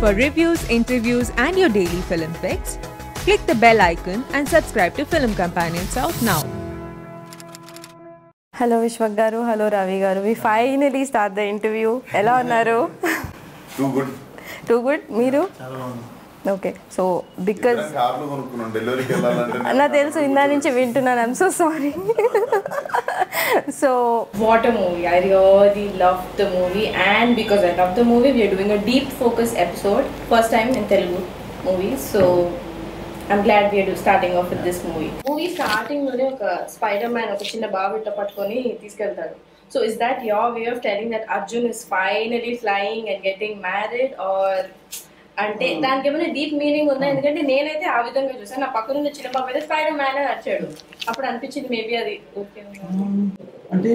For reviews, interviews, and your daily film fix, click the bell icon and subscribe to Film Companion South now. Hello Vishwak garu hello Ravi garu we finally start the interview ఎలా ఉన్నారు too good too good మీరు Okay so because నాకు తెలుసు ఇందా నుంచి వింటున్నాను I'm so sorry so What a movie. I really loved the movie and because I love the movie, we are doing a deep focus episode. First time in Telugu movies. So I'm glad we are do- starting off with this movie. Movie starting లోనే ఒక Spider Man ఒక చిన్న బాబు ఇట్లా పట్టుకొని తీసుకెళ్తాడు so is that your way of telling that Arjun is finally flying and getting married or అంటే దానికి ఏమైనా డీప్ మీనింగ్ ఉందా? ఎందుకంటే నేనైతే ఆ విధంగా చూసాను నా పక్కన ఉన్న చిన్న బాబు అయితే స్పైడర్ మ్యాన్ అని వచ్చాడు అప్పుడు అనిపించింది మేబీ అది ఓకే అంటే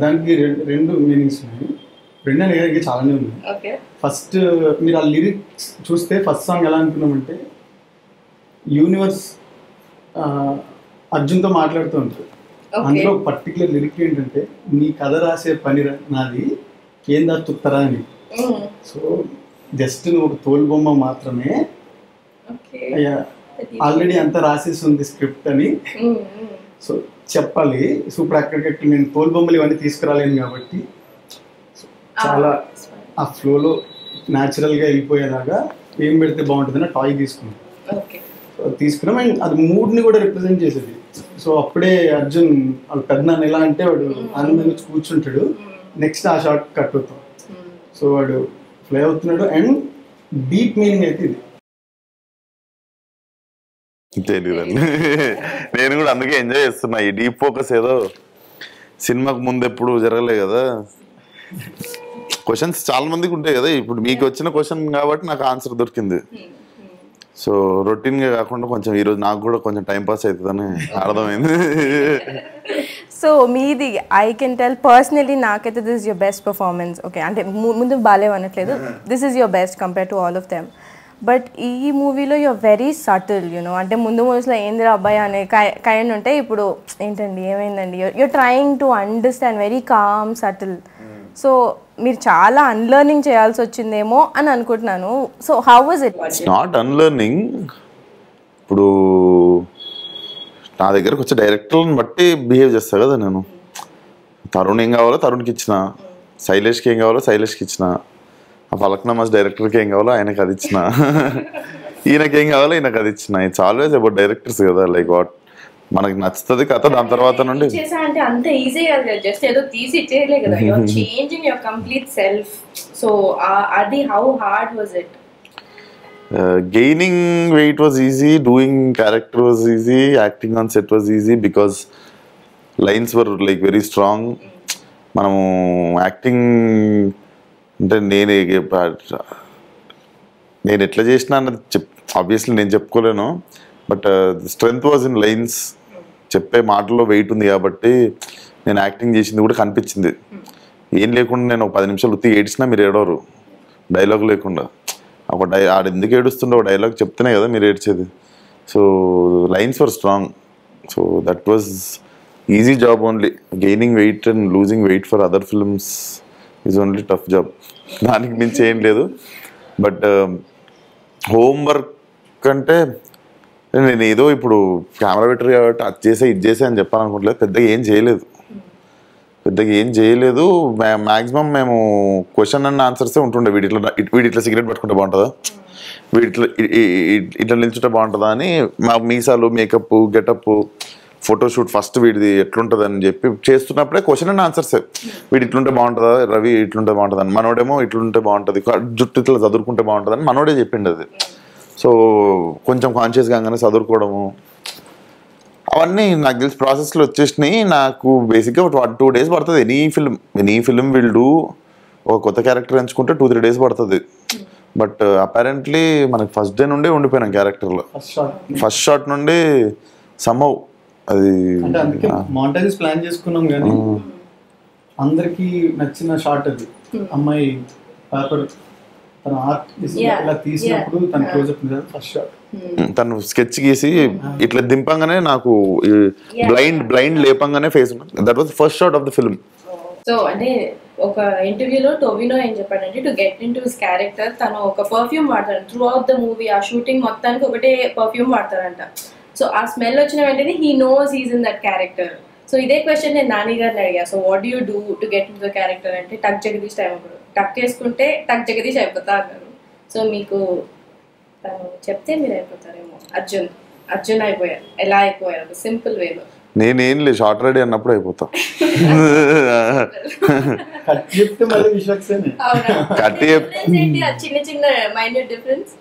దానికి రెండు మీనింగ్స్ ఉన్నాయి. రెండు అనేది చాలానే ఓకే. ఫస్ట్ మీరు ఆ లిరిక్స్ చూస్తే ఫస్ట్ సాంగ్ ఎలా అనుకున్నామంటే యూనివర్స్ అర్జున్తో మాట్లాడుతూ ఉంటారు. అందులో పర్టికులర్ లిరిక్ ఏంటంటే నీ కథ రాసే పని రా- నాది ఏం దాచుతారా అని. సో జస్ట్ నువ్వు ఒక తోలు బొమ్మ మాత్రమే ఆల్రెడీ అంతా రాసేసి ఉంది స్క్రిప్ట్ అని. సో చెప్పాలి సూపర్ అక్కడికి నేను తోలు బొమ్మలు ఇవన్నీ తీసుకురాలేను కాబట్టి. చాలా ఆ ఫ్లోలో న్యాచురల్గా వెళ్ళిపోయేలాగా ఏం పెడితే బాగుంటుందని టాయ్ తీసుకున్నాం. తీసుకున్నాం అండ్ అది మూడ్ని కూడా రిప్రజెంట్ చేసేది. సో అప్పుడే అర్జున్ వాళ్ళ పెద్దనాన్న ఎలా అంటే వాడు ఆనందంగా కూర్చుంటాడు. నెక్స్ట్ ఆ షార్ట్ కట్ అవుతాం. సో వాడు ఫ్లై అవుతున్నాడు అండ్ డీప్ మీనింగ్ అయితే ఇది. తెలియదండి నేను కూడా అందుకే ఎంజాయ్ చేస్తున్నా. ఈ డీప్ ఫోకస్ ఏదో సినిమాకు ముందు ఎప్పుడు జరగలే కదా. క్వశ్చన్స్ చాలా మందికి ఉంటాయి కదా. ఇప్పుడు మీకు వచ్చిన క్వశ్చన్ కాబట్టి నాకు ఆన్సర్ దొరికింది. సో రొటీన్గా కాకుండా కొంచెం ఈ రోజు నాకు కూడా కొంచెం టైం పాస్ అవుతుందని అర్థమైంది. సో మీది ఐ కెన్ టెల్ పర్సనలీ నాకైతే this your best performance okay అంటే ముందు బాగాలేవు అనట్లేదు. This is your best compare to all of them but ఈ మూవీలో యువర్ వెరీ సటిల్ యూనో అంటే ముందు మూవీస్లో ఏందిరా అబ్బాయి అనే కైండ్ ఉంటే ఇప్పుడు ఏంటండి ఏమైందండి? You're trying to understand very calm subtle so మీరు చాలా అన్లర్నింగ్ చేయాల్సి వచ్చిందేమో అని అనుకుంటున్నాను. So how was it not unlearning ఇప్పుడు నా దగ్గరకు వచ్చే డైరెక్టర్ని బట్టి బిహేవ్ చేస్తా కదా నేను. తరుణ్ ఏం కావాలో తరుణ్కి ఇచ్చిన. శైలేష్కి ఏం కావాలో శైలేష్కి ఇచ్చిన. ఆ ఫలక్నమాస్ డైరెక్టర్కి ఏం కావాలో ఆయనకి అది ఇచ్చిన. ఈయనకి ఏం కావాలో ఈయనకి అది ఇచ్చిన. ఇట్స్ ఆల్వేస్ అబౌట్ డైరెక్టర్స్ కదా లైక్ వాట్ మనకి నచ్చుతుంది కథ దాని తర్వాత నుండి. అంటే అంత ఈజీ కాదు కదా జస్ట్ ఏదో తీసి ఇచ్చేయలే కదా. Your changing your complete self so అది how hard was it gaining weight was easy doing character was easy acting on set was easy because lines were like very strong మనము acting అంటే నేను నేను ఎట్లా చేసినా అన్నది చెప్ ఆబ్వియస్లీ నేను చెప్పుకోలేను but strength was in lines చెప్పే మాటల్లో వెయిట్ ఉంది కాబట్టి నేను యాక్టింగ్ చేసింది కూడా కనిపించింది. ఏం లేకుండా నేను ఒక పది నిమిషాలు ఉత్తి ఏడ్చినా మీరు ఏడవరు. డైలాగ్ లేకుండా. ఒక డై ఆడు ఎందుకు ఏడుస్తుండో ఒక డైలాగ్ చెప్తేనే కదా మీరు ఏడ్చేది. So lines were strong so that was easy job only gaining weight and losing weight for other films is only tough job దానికి మించి ఏం లేదు. బట్ హోంవర్క్ అంటే నేను ఏదో ఇప్పుడు కెమెరా పెట్టరు కాబట్టి అది చేసే ఇది చేసే అని చెప్పాలనుకోవట్లేదు పెద్దగా ఏం చేయలేదు. పెద్దగా ఏం చేయలేదు. మ్యాక్సిమం మేము క్వశ్చన్ అండ్ ఆన్సర్సే ఉంటుండే. వీడిట్లో వీడి ఇట్లా సిగరెట్ పట్టుకుంటే బాగుంటుందా? వీటిలో ఇట్లా నిల్చుంటే బాగుంటుందా అని మా మీసాలు మేకప్ గెటప్ ఫోటోషూట్ ఫస్ట్ వీడిది ఎట్లుంటుంది అని చెప్పి చేస్తున్నప్పుడే క్వశ్చన్ అండ్ ఆన్సర్స్. వీడు ఇట్లుంటే బాగుంటుందా? రవి ఇట్లుంటే బాగుంటుంది అని మనోడేమో ఇట్లుంటే బాగుంటుంది. జుట్టు ఇట్లా చదువుకుంటే బాగుంటుంది అని మనోడే చెప్పిండది. అది సో కొంచెం కాన్షియస్ కాగానే చదువుకోవడము అవన్నీ నాకు తెలిసి ప్రాసెస్లో వచ్చేసినాయి. నాకు బేసిక్గా ఒక టూ డేస్ పడుతుంది. Any film any film will do ఒక కొత్త క్యారెక్టర్ ఎంచుకుంటే టూ త్రీ డేస్ పడుతుంది. బట్ అపారెంట్లీ మనకి ఫస్ట్ డే నుండే ఉండిపోయినాం క్యారెక్టర్లో ఫస్ట్ షాట్ నుండి సమ్హౌ అది అంటే అందుకే మాంటేజెస్ ప్లాన్ చేసుకున్నాం కానీ అందరికి నచ్చిన షార్ట్ అది. అమ్మాయి పేపర్ తన ఆర్ట్ తీసినప్పుడు తన yeah. క్లోజ్అప్ ఫస్ట్ షాట్ తను స్కెచ్ గీసి ఇట్లా దింపంగానే నాకు blind blind లేపంగానే face that was first shot of the film so అంటే ఒక ఇంటర్వ్యూలో టోవినో ఏం చెప్పాడంటే to get in to his character తను ఒక పర్ఫ్యూమ్ వాడతాడు. త్రూ అవుట్ ద మూవీ ఆ షూటింగ్ మొత్తానికి ఒకటే పర్ఫ్యూమ్ వాడతారంట సో ఆ స్మెల్ వచ్చిన వెంటనే he knows is in that character so ఇదే క్వశ్చన్ నేను నాని గారిని అడిగా. So what you do to get in the character అంటే టక్ జగదీష్ టైం అప్పుడు. టక్ చేసుకుంటే టక్ జగదీష్ అయిపోతా అన్నారు. సో మీకు తను చెప్తే మీరు అయిపోతారేమో. అర్జున్ అర్జున్ అయిపోయారు ఎలా అయిపోయారు? సింపుల్ వేలో. నేనేం లేదు షార్ట్ రెడీ అన్నప్పుడు అయిపోతా. కట్ చెప్తే కట్టి ఆ చిన్న చిన్న మైన్యూట్ డిఫరెన్స్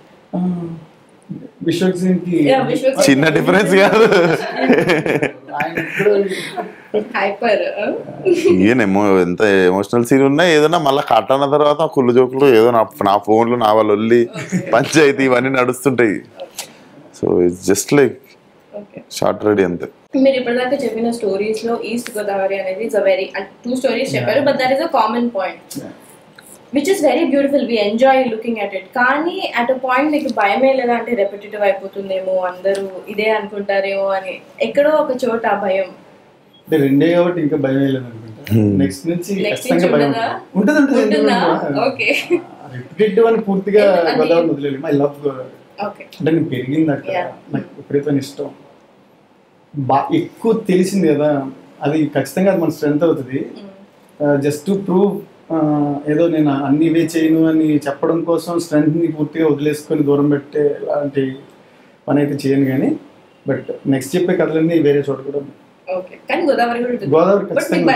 చిన్న డిఫరెన్స్ కాదు. ఆయన ఎక్కడో హైపర్ ఈయన ఎమో ఎంత ఎమోషనల్ సీన్ ఉన్నా ఏదైనా మళ్ళీ కట్ అన్న తర్వాత ఆ కుళ్ళు జోకులు ఏదో నా నా ఫోన్లో నా వాళ్ళు వల్లి పంచాయతీ ఇవన్నీ నడుస్తుంటాయి. So it's just like short ready అంతే. మీరు ఇప్పటిదాకా చెప్పిన స్టోరీస్లో ఈస్ట్ గోదావరి అనేది is a very two stories చెప్పారు but that is a common point which is very beautiful we enjoy looking at it కానీ అట్ అ పాయింట్ మీకు భయమే లేదా అంటే రెపిటేటివ్ అయిపోతుందేమో అందరూ ఇదే అనుకుంటారేమో అని ఎక్కడో ఒక చోట ఆ భయం. అంటే రెండే కాబట్టి ఇంకా భయం అనుకుంటా నెక్స్ట్ నుంచి ఖచ్చితంగా నుంచి భయం ఉండదా? ఉంటుంది. ఉంటుంది? Okay. రిపీటెడ్ అని పూర్తిగా? గోదావరి వదిలేదు ఐ లవ్ గోదావరి. ఓకే. అంటే నేను పెరిగింది అక్కడ. నాకు విపరీతమైన ఇష్టం. బా ఎక్కువ తెలిసింది కదా. అది ఖచ్చితంగా అది మన స్ట్రెంత్ అవుతుంది. జస్ట్ టు ప్రూవ్ ఏదో నేను అన్ని ఇవే చేయను అని చెప్పడం కోసం strength ని పూర్తిగా వదిలేసుకొని దూరం పెట్టే అలాంటి పని అయితే చేయను కానీ బట్ నెక్స్ట్ చెప్పే కథలన్నీ వేరే చోట కూడా గోదావరి ఖచ్చితంగా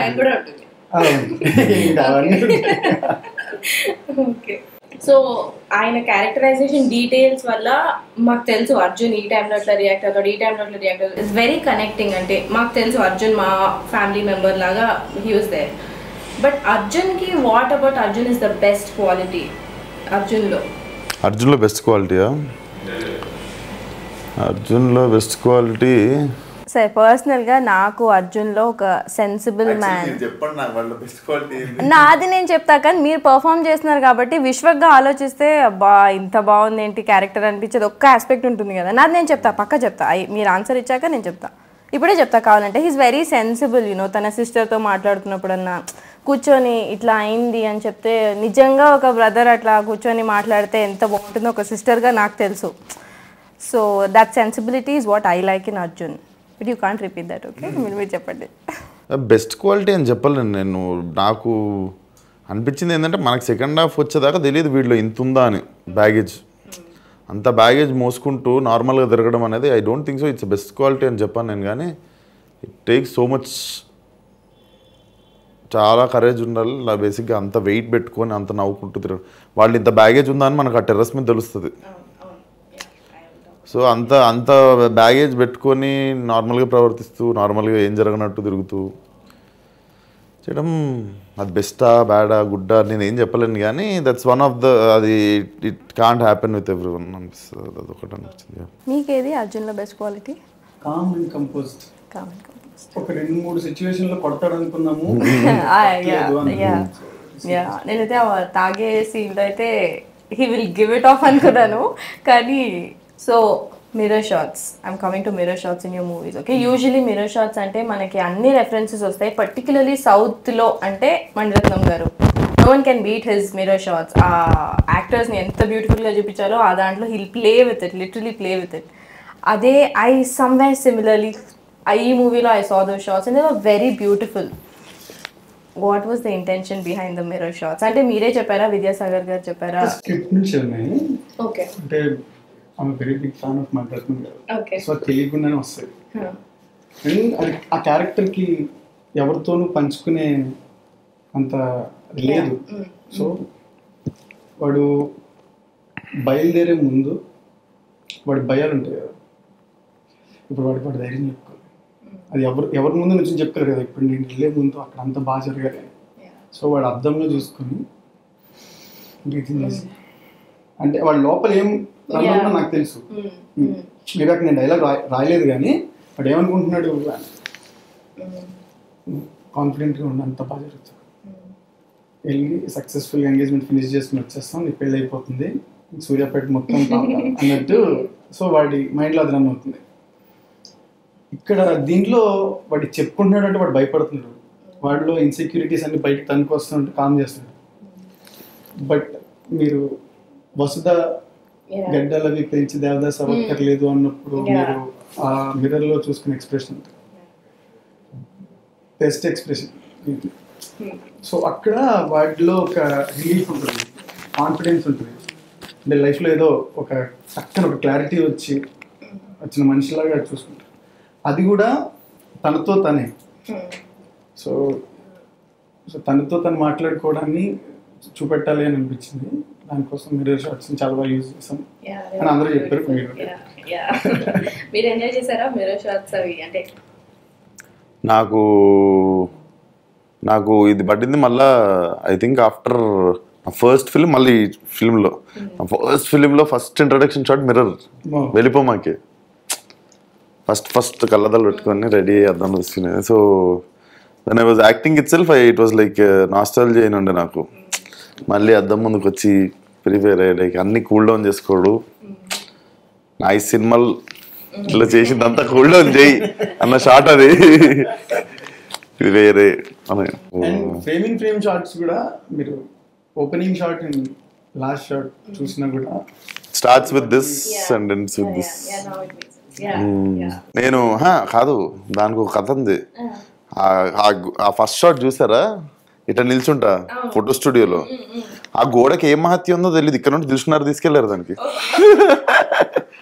అవన్నీ సో ఆయన క్యారెక్టరైజేషన్ డీటెయిల్స్ వల్ల మాకు తెలుసు అర్జున్ ఈ టైంలో అట్లా రియాక్ట్ అవుతాడు ఈ టైంలో అట్లా రియాక్ట్ అవుతాడు. ఇట్స్ వెరీ కనెక్టింగ్ అంటే మాకు తెలుసు అర్జున్ మా ఫ్యామిలీ మెంబర్ లాగా హ్యూస్ దేర్ బట్ అర్జున్కి what about Arjun is the best quality అర్జున్లో అర్జున్లో బెస్ట్ క్వాలిటీయా అర్జున్లో బెస్ట్ క్వాలిటీ సరే పర్సనల్గా నాకు అర్జున్లో ఒక సెన్సిబుల్ మ్యాన్ చెప్పండి నాకు వాళ్ళ బెస్ట్ క్వాలిటీ నాది నేను చెప్తా కానీ మీరు పర్ఫామ్ చేస్తున్నారు కాబట్టి విశ్వక్గా ఆలోచిస్తే అబ్బా ఇంత బాగుంది ఏంటి క్యారెక్టర్ అనిపించేది ఒక్క ఆస్పెక్ట్ ఉంటుంది కదా. నాది నేను చెప్తా పక్క చెప్తా. మీరు ఆన్సర్ ఇచ్చాక నేను చెప్తా. ఇప్పుడే చెప్తా కావాలంటే హీస్ వెరీ సెన్సిబుల్ యూనో తన సిస్టర్తో మాట్లాడుతున్నప్పుడన్నా కూర్చొని ఇట్లా అయింది అని చెప్తే నిజంగా ఒక బ్రదర్ అట్లా కూర్చొని మాట్లాడితే ఎంత బాగుంటుందో ఒక సిస్టర్గా నాకు తెలుసు. So that sensibility is what I like in Arjun but you can't repeat that okay మీరు మీరు చెప్పండి. బెస్ట్ క్వాలిటీ అని చెప్పలేను నేను. నాకు అనిపించింది ఏంటంటే మనకు సెకండ్ హాఫ్ వచ్చేదాకా తెలియదు వీళ్ళు ఇంత ఉందా అని. బ్యాగేజ్ అంత బ్యాగేజ్ మోసుకుంటూ నార్మల్గా తిరగడం అనేది I don't think so it's best quality అని చెప్పాను నేను కానీ ఇట్ టేక్స్ సో మచ్ చాలా కరేజ్ ఉండాలి. ఇలా బేసిక్గా అంత వెయిట్ పెట్టుకొని అంత నవ్వుకుంటూ తిరగడం వాళ్ళు ఇంత బ్యాగేజ్ ఉందా అని మనకు ఆ టెర్రస్ మీద తెలుస్తుంది. సో అంత అంత బ్యాగేజ్ పెట్టుకొని నార్మల్గా ప్రవర్తిస్తూ నార్మల్గా ఏం జరగనట్టు తిరుగుతూ. చేయడం అది బెస్టా బ్యాడా గుడ్డా నేను ఏం చెప్పలేను కానీ దట్స్ వన్ ఆఫ్ ద అది it can't happen with everyone అనిపిస్తుంది. అది ఒకటి అనిపించింది. మీకేది అర్జున్లో best quality calm and composed common ఒక రెండు మూడు సిచ్యువేషన్లో కొడతాడు అనుకున్నాము యా యా యా నేనైతే తాగే సీన్లో అయితే he will give it off అనుకున్నాను. కానీ so mirror shots I'm coming to mirror shots in your movies okay usually mirror shots అంటే మనకి అన్ని రెఫరెన్సెస్ వస్తాయి. పర్టికులర్లీ సౌత్లో అంటే మణిరత్నం గారు. No one can beat his mirror shots ఆ యాక్టర్స్ని ఎంత బ్యూటిఫుల్గా చూపించారో ఆ దాంట్లో he'll play with it literally play with it అదే ఐ సమ్వేర్ సిమిలర్లీ ఈ మూవీలో I saw those shots and they were very beautiful what was the intention behind the mirror shots అంటే మీరే చెప్పారా? విద్యాసాగర్ గారు చెప్పారా? స్క్రిప్ట్ నుంచి ఉన్నాయి ఓకే అంటే ఆమె very big fan of Mani Ratnam గారు ఓకే సో తెలియకుండానే వస్తుంది అండ్ అది ఆ క్యారెక్టర్కి ఎవరితోనూ పంచుకునే అంత లేదు. సో వాడు బయలుదేరే ముందు వాడి భయాలు ఉంటాయి కదా. ఇప్పుడు వాడికి వాడి ధైర్యం చెప్పుకోవాలి అది ఎవరు ఎవరి ముందు నుంచి చెప్తారు కదా ఇప్పుడు నేను వెళ్ళే ముందు అక్కడ అంతా బాగా జరగాలి. సో వాడు అర్థంలో చూసుకొని బ్రీతింగ్ చేసి అంటే వాడి లోపల ఏం నాకు తెలుసు. మేబీ అక్కడ నేను డైలాగ్ రాయలేదు కానీ వాడు ఏమనుకుంటున్నాడు కాన్ఫిడెంట్గా ఉండి అంత బాగా జరుగుతుంది. వెళ్ళి సక్సెస్ఫుల్ ఎంగేజ్మెంట్ ఫినిష్ చేసుకుని వచ్చేస్తాం నీ పెళ్ళి అయిపోతుంది. సూర్యాపేట మొత్తం అన్నట్టు. సో వాడి మైండ్లో అది రన్ అవుతుంది. ఇక్కడ దీంట్లో వాడు చెప్పుకుంటున్నాడు అంటే వాడు భయపడుతున్నాడు. వాడిలో ఇన్సెక్యూరిటీస్ అన్ని బయటకు తనుకు వస్తుంటే కామ్ చేస్తాడు బట్ మీరు వసుధ Yeah. గడ్డలు అవి పెంచి దేవదాస్ అవ్వక్కర్లేదు అన్నప్పుడు. మీరు ఆ మిర్రర్లో చూసుకునే ఎక్స్ప్రెషన్ బెస్ట్ ఎక్స్ప్రెషన్ సో అక్కడ వాటిలో ఒక రిలీఫ్ ఉంటుంది. కాన్ఫిడెన్స్ ఉంటుంది. అంటే లైఫ్లో ఏదో ఒక చక్కని ఒక క్లారిటీ వచ్చి వచ్చిన మనిషిలాగా చూసుకుంటారు అది కూడా తనతో తనే. సో సో తనతో తను మాట్లాడుకోవడాన్ని చూపెట్టాలి అని అనిపించింది. దానికోసం మిర్రర్ షార్ట్స్ చాలా బాగా యూజ్ చేసాం అని అందరూ చెప్పారు మీరు మీరు ఎంజాయ్ చేశారా మిరర్ షాట్స్ అవి? అంటే నాకు నాకు ఇది పడింది మళ్ళా I think after first film మళ్ళీ ఫిల్మ్లో ఫస్ట్ ఫిల్మ్లో ఫస్ట్ ఇంట్రడక్షన్ షాట్ మిర్రర్. వెళ్ళిపోమాకి ఫస్ట్ ఫస్ట్ కళ్ళదలు పెట్టుకొని రెడీ అర్థం వస్తున్నాయి so then I was acting itself it was like nostalgia అయిన ఉండే నాకు. మళ్ళీ అద్దం ముందుకు వచ్చి ప్రిపేర్ అయ్యి లైక్ అన్ని కూల్ డౌన్ చేసుకోడు. నా ఈ సినిమాలు ఇట్లా చేసిందంతా కూల్ డౌన్ చేయి అన్న షాట్ అది. ఇది వేరే అని. అండ్ ఫ్రేమింగ్ ఫ్రేమ్ షార్ట్స్ కూడా మీరు opening shot and last shot చూసినా కూడా starts with this and ends with this నేను హా, కాదు దానికి ఒక కథ ఉంది. ఆ- ఫస్ట్ షాట్ చూసారా? ఇట్లా నిల్చుంటా ఫోటో స్టూడియోలో. ఆ గోడకి ఏం మహత్యం ఉందో తెలియదు ఇక్కడ నుండి దిల్షునార్ తీసుకెళ్ళారు దానికి.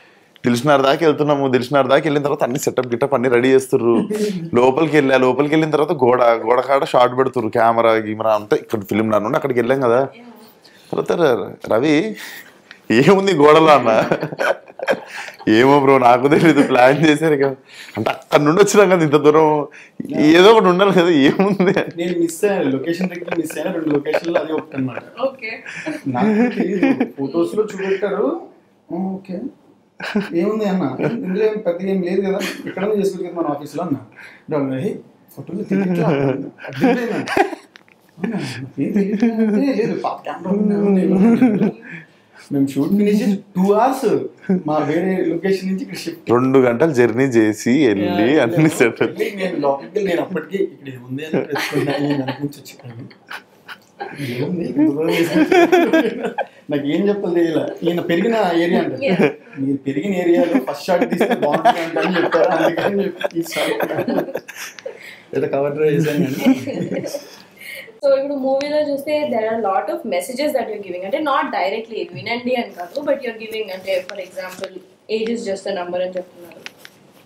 దిల్షునార్ దాకా వెళ్తున్నాము. దిల్షునార్ దాకా వెళ్ళిన తర్వాత అన్ని సెటప్ గిటప్ అన్ని రెడీ చేస్తుర్రు. లోపలికి వెళ్ళా లోపలికి వెళ్ళిన తర్వాత గోడ గోడ కాడ షార్ట్ పెడుతుర్రు. కెమెరా గిమెరా అంతా ఇక్కడ ఫిలిం నా నుండి అక్కడికి వెళ్ళాం కదా. తర్వాత రవి ఏముంది గోడలో అన్న? ఏమో బ్రో నాకు తెలియదు ప్లాన్ చేశారు కదా. అంటే అక్కడ నుండి వచ్చినాం కదా ఇంత దూరం. ఏదో ఒకటి ఉండాలి కదా ఏముంది. నేను మిస్ అయ్యాను లొకేషన్ దగ్గర మిస్ అయ్యాను రెండు లొకేషన్లో అది ఒకటి అనమాట ఓకే. నాకు తెలియదు ఫొటోస్లో చూపెట్టారు. ఓకే. ఏముంది అన్న? ఇందులో ఏం పెద్దగా ఏం లేదు కదా. ఇక్కడ చేసుకోవచ్చు కదా మన ఆఫీస్లో అన్న. "హే, ఫోటోలు తీయట్లా?" అర్థమైందా? అవునా? నాకేం తెలియదు అంటే, లేదు పాప కెమెరా. మేము షూట్ ఫినిష్ టూ అవర్స్ మా వేరే లొకేషన్ నుంచి ఇక్కడ షిఫ్ట్ రెండు గంటలు జర్నీ చేసి వెళ్ళి అన్ని సెట్ నేను లోపలికి నేను అప్పటికి ఇక్కడ ఏముంది అని వచ్చాను నాకు ఏం చెప్పాలి తెలియలే. ఈయన పెరిగిన ఏరియా అంటే. మీరు పెరిగిన ఏరియాలో ఫస్ట్ షాట్ తీస్తే బాగుంటుంది అని చెప్పారు. అందుకని చెప్పి కవర్ డ్రైవ్ చేశాను. సో ఇప్పుడు మూవీలో చూస్తే there are lot of messages that you're giving అంటే నాట్ డైరెక్ట్లీ వినండి అని కాదు బట్ యూర్ గివింగ్ అంటే for example age is just number అని చెప్తున్నారు.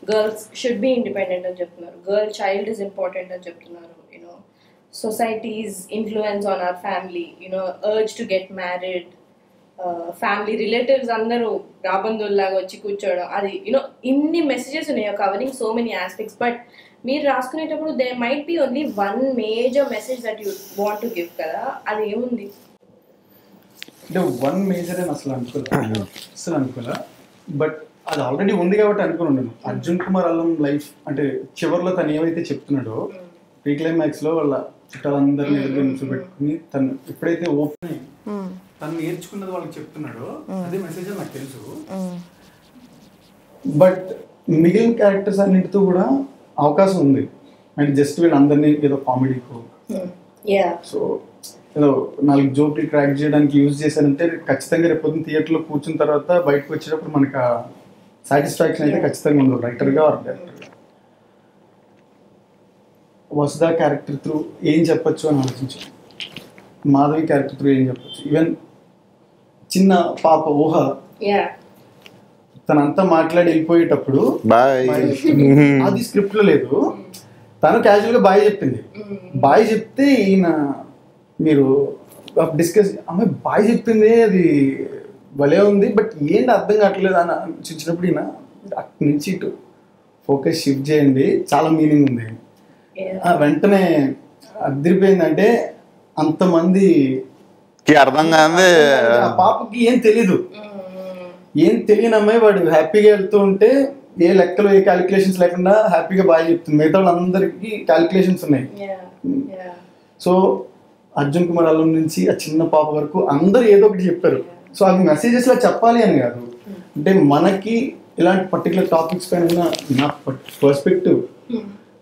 గర్ల్స్ షుడ్ బి ఇండిపెండెంట్ అని చెప్తున్నారు. గర్ల్ చైల్డ్ ఇస్ ఇంపార్టెంట్ అని చెప్తున్నారు you know society's influence on our family you know urge to get married family relatives అందరూ రాబందుల్లాగా వచ్చి కూర్చోవడం అది యూనో ఇన్ని మెసేజెస్ ఉన్నాయి. Covering so many aspects but మీరు రాసుకునేటప్పుడు they might be only one major message that you want to give కదా? అది ఏముంది? అంటే వన్ మేజర్ అని అసలు అనుకోలే. అసలు అనుకోలే. బట్ అది ఆల్రెడీ ఉంది కాబట్టి అనుకుని ఉన్నాను. అర్జున్ కుమార్ అల్లం లైఫ్ అంటే చివరిలో తను ఏమైతే చెప్తున్నాడో ప్రీ క్లైమాక్స్లో వాళ్ళ చుట్టాలందరినీ ఎదురు నిల్చోబెట్టుకుని తను ఎప్పుడైతే ఓపెన్ అయ్యి తను నేర్చుకున్నది వాళ్ళకి చెప్తున్నాడో అదే మెసేజ్ నాకు తెలుసు. బట్ మిగిలిన క్యారెక్టర్స్ అన్నింటితో కూడా అవకాశం ఉంది. అండ్ జస్ట్ వీళ్ళందరినీ ఏదో కామెడీకో యా సో ఏదో నాలుగు జోకులు క్రాక్ చేయడానికి యూజ్ చేశానంటే ఖచ్చితంగా రేపు పొద్దున్న థియేటర్లో కూర్చున్న తర్వాత బయటకు వచ్చేటప్పుడు మనకు సాటిస్ఫాక్షన్ అయితే ఖచ్చితంగా ఉండదు. రైటర్గా ఆర్ డైరెక్టర్గా. వసుదా క్యారెక్టర్ త్రూ ఏం చెప్పొచ్చు అని ఆలోచించాను మాధవి క్యారెక్టర్ త్రూ ఏం చెప్పొచ్చు. ఈవెన్ చిన్న పాప ఊహ తనంతా మాట్లాడి వెళ్ళిపోయేటప్పుడు బాయ్. అది స్క్రిప్ట్లో లేదు. తను క్యాజువల్గా బాయ్ చెప్పింది. బాయ్ చెప్తే ఈయన మీరు డిస్కస్ అమ్మాయి బాయ్ చెప్పింది అది భలే ఉంది బట్ ఏంటి అర్థం కావట్లేదు అని ఆలోచించినప్పుడు ఈయన అటు నుంచి ఇటు ఫోకస్ షిఫ్ట్ చేయండి చాలా మీనింగ్ ఉంది. ఆ, వెంటనే అదిరిపోయిందంటే అంతమంది అర్థం కాదే ఆ పాపకి ఏం తెలీదు. ఏం తెలియని అమ్మాయి వాడు హ్యాపీగా వెళ్తూ ఉంటే ఏ లెక్కలు ఏ క్యాలిక్యులేషన్స్ లేకుండా హ్యాపీగా బాగా చెప్తుంది. మిగతా వాళ్ళందరికీ క్యాలిక్యులేషన్స్ ఉన్నాయి. సో అర్జున్ కుమార్ అల్లం నుంచి ఆ చిన్న పాప వరకు అందరూ ఏదో ఒకటి చెప్పారు. సో అది మెసేజెస్ లా చెప్పాలి అని కాదు. అంటే మనకి ఇలాంటి పర్టికులర్ టాపిక్స్ పైన నా పర్స్పెక్టివ్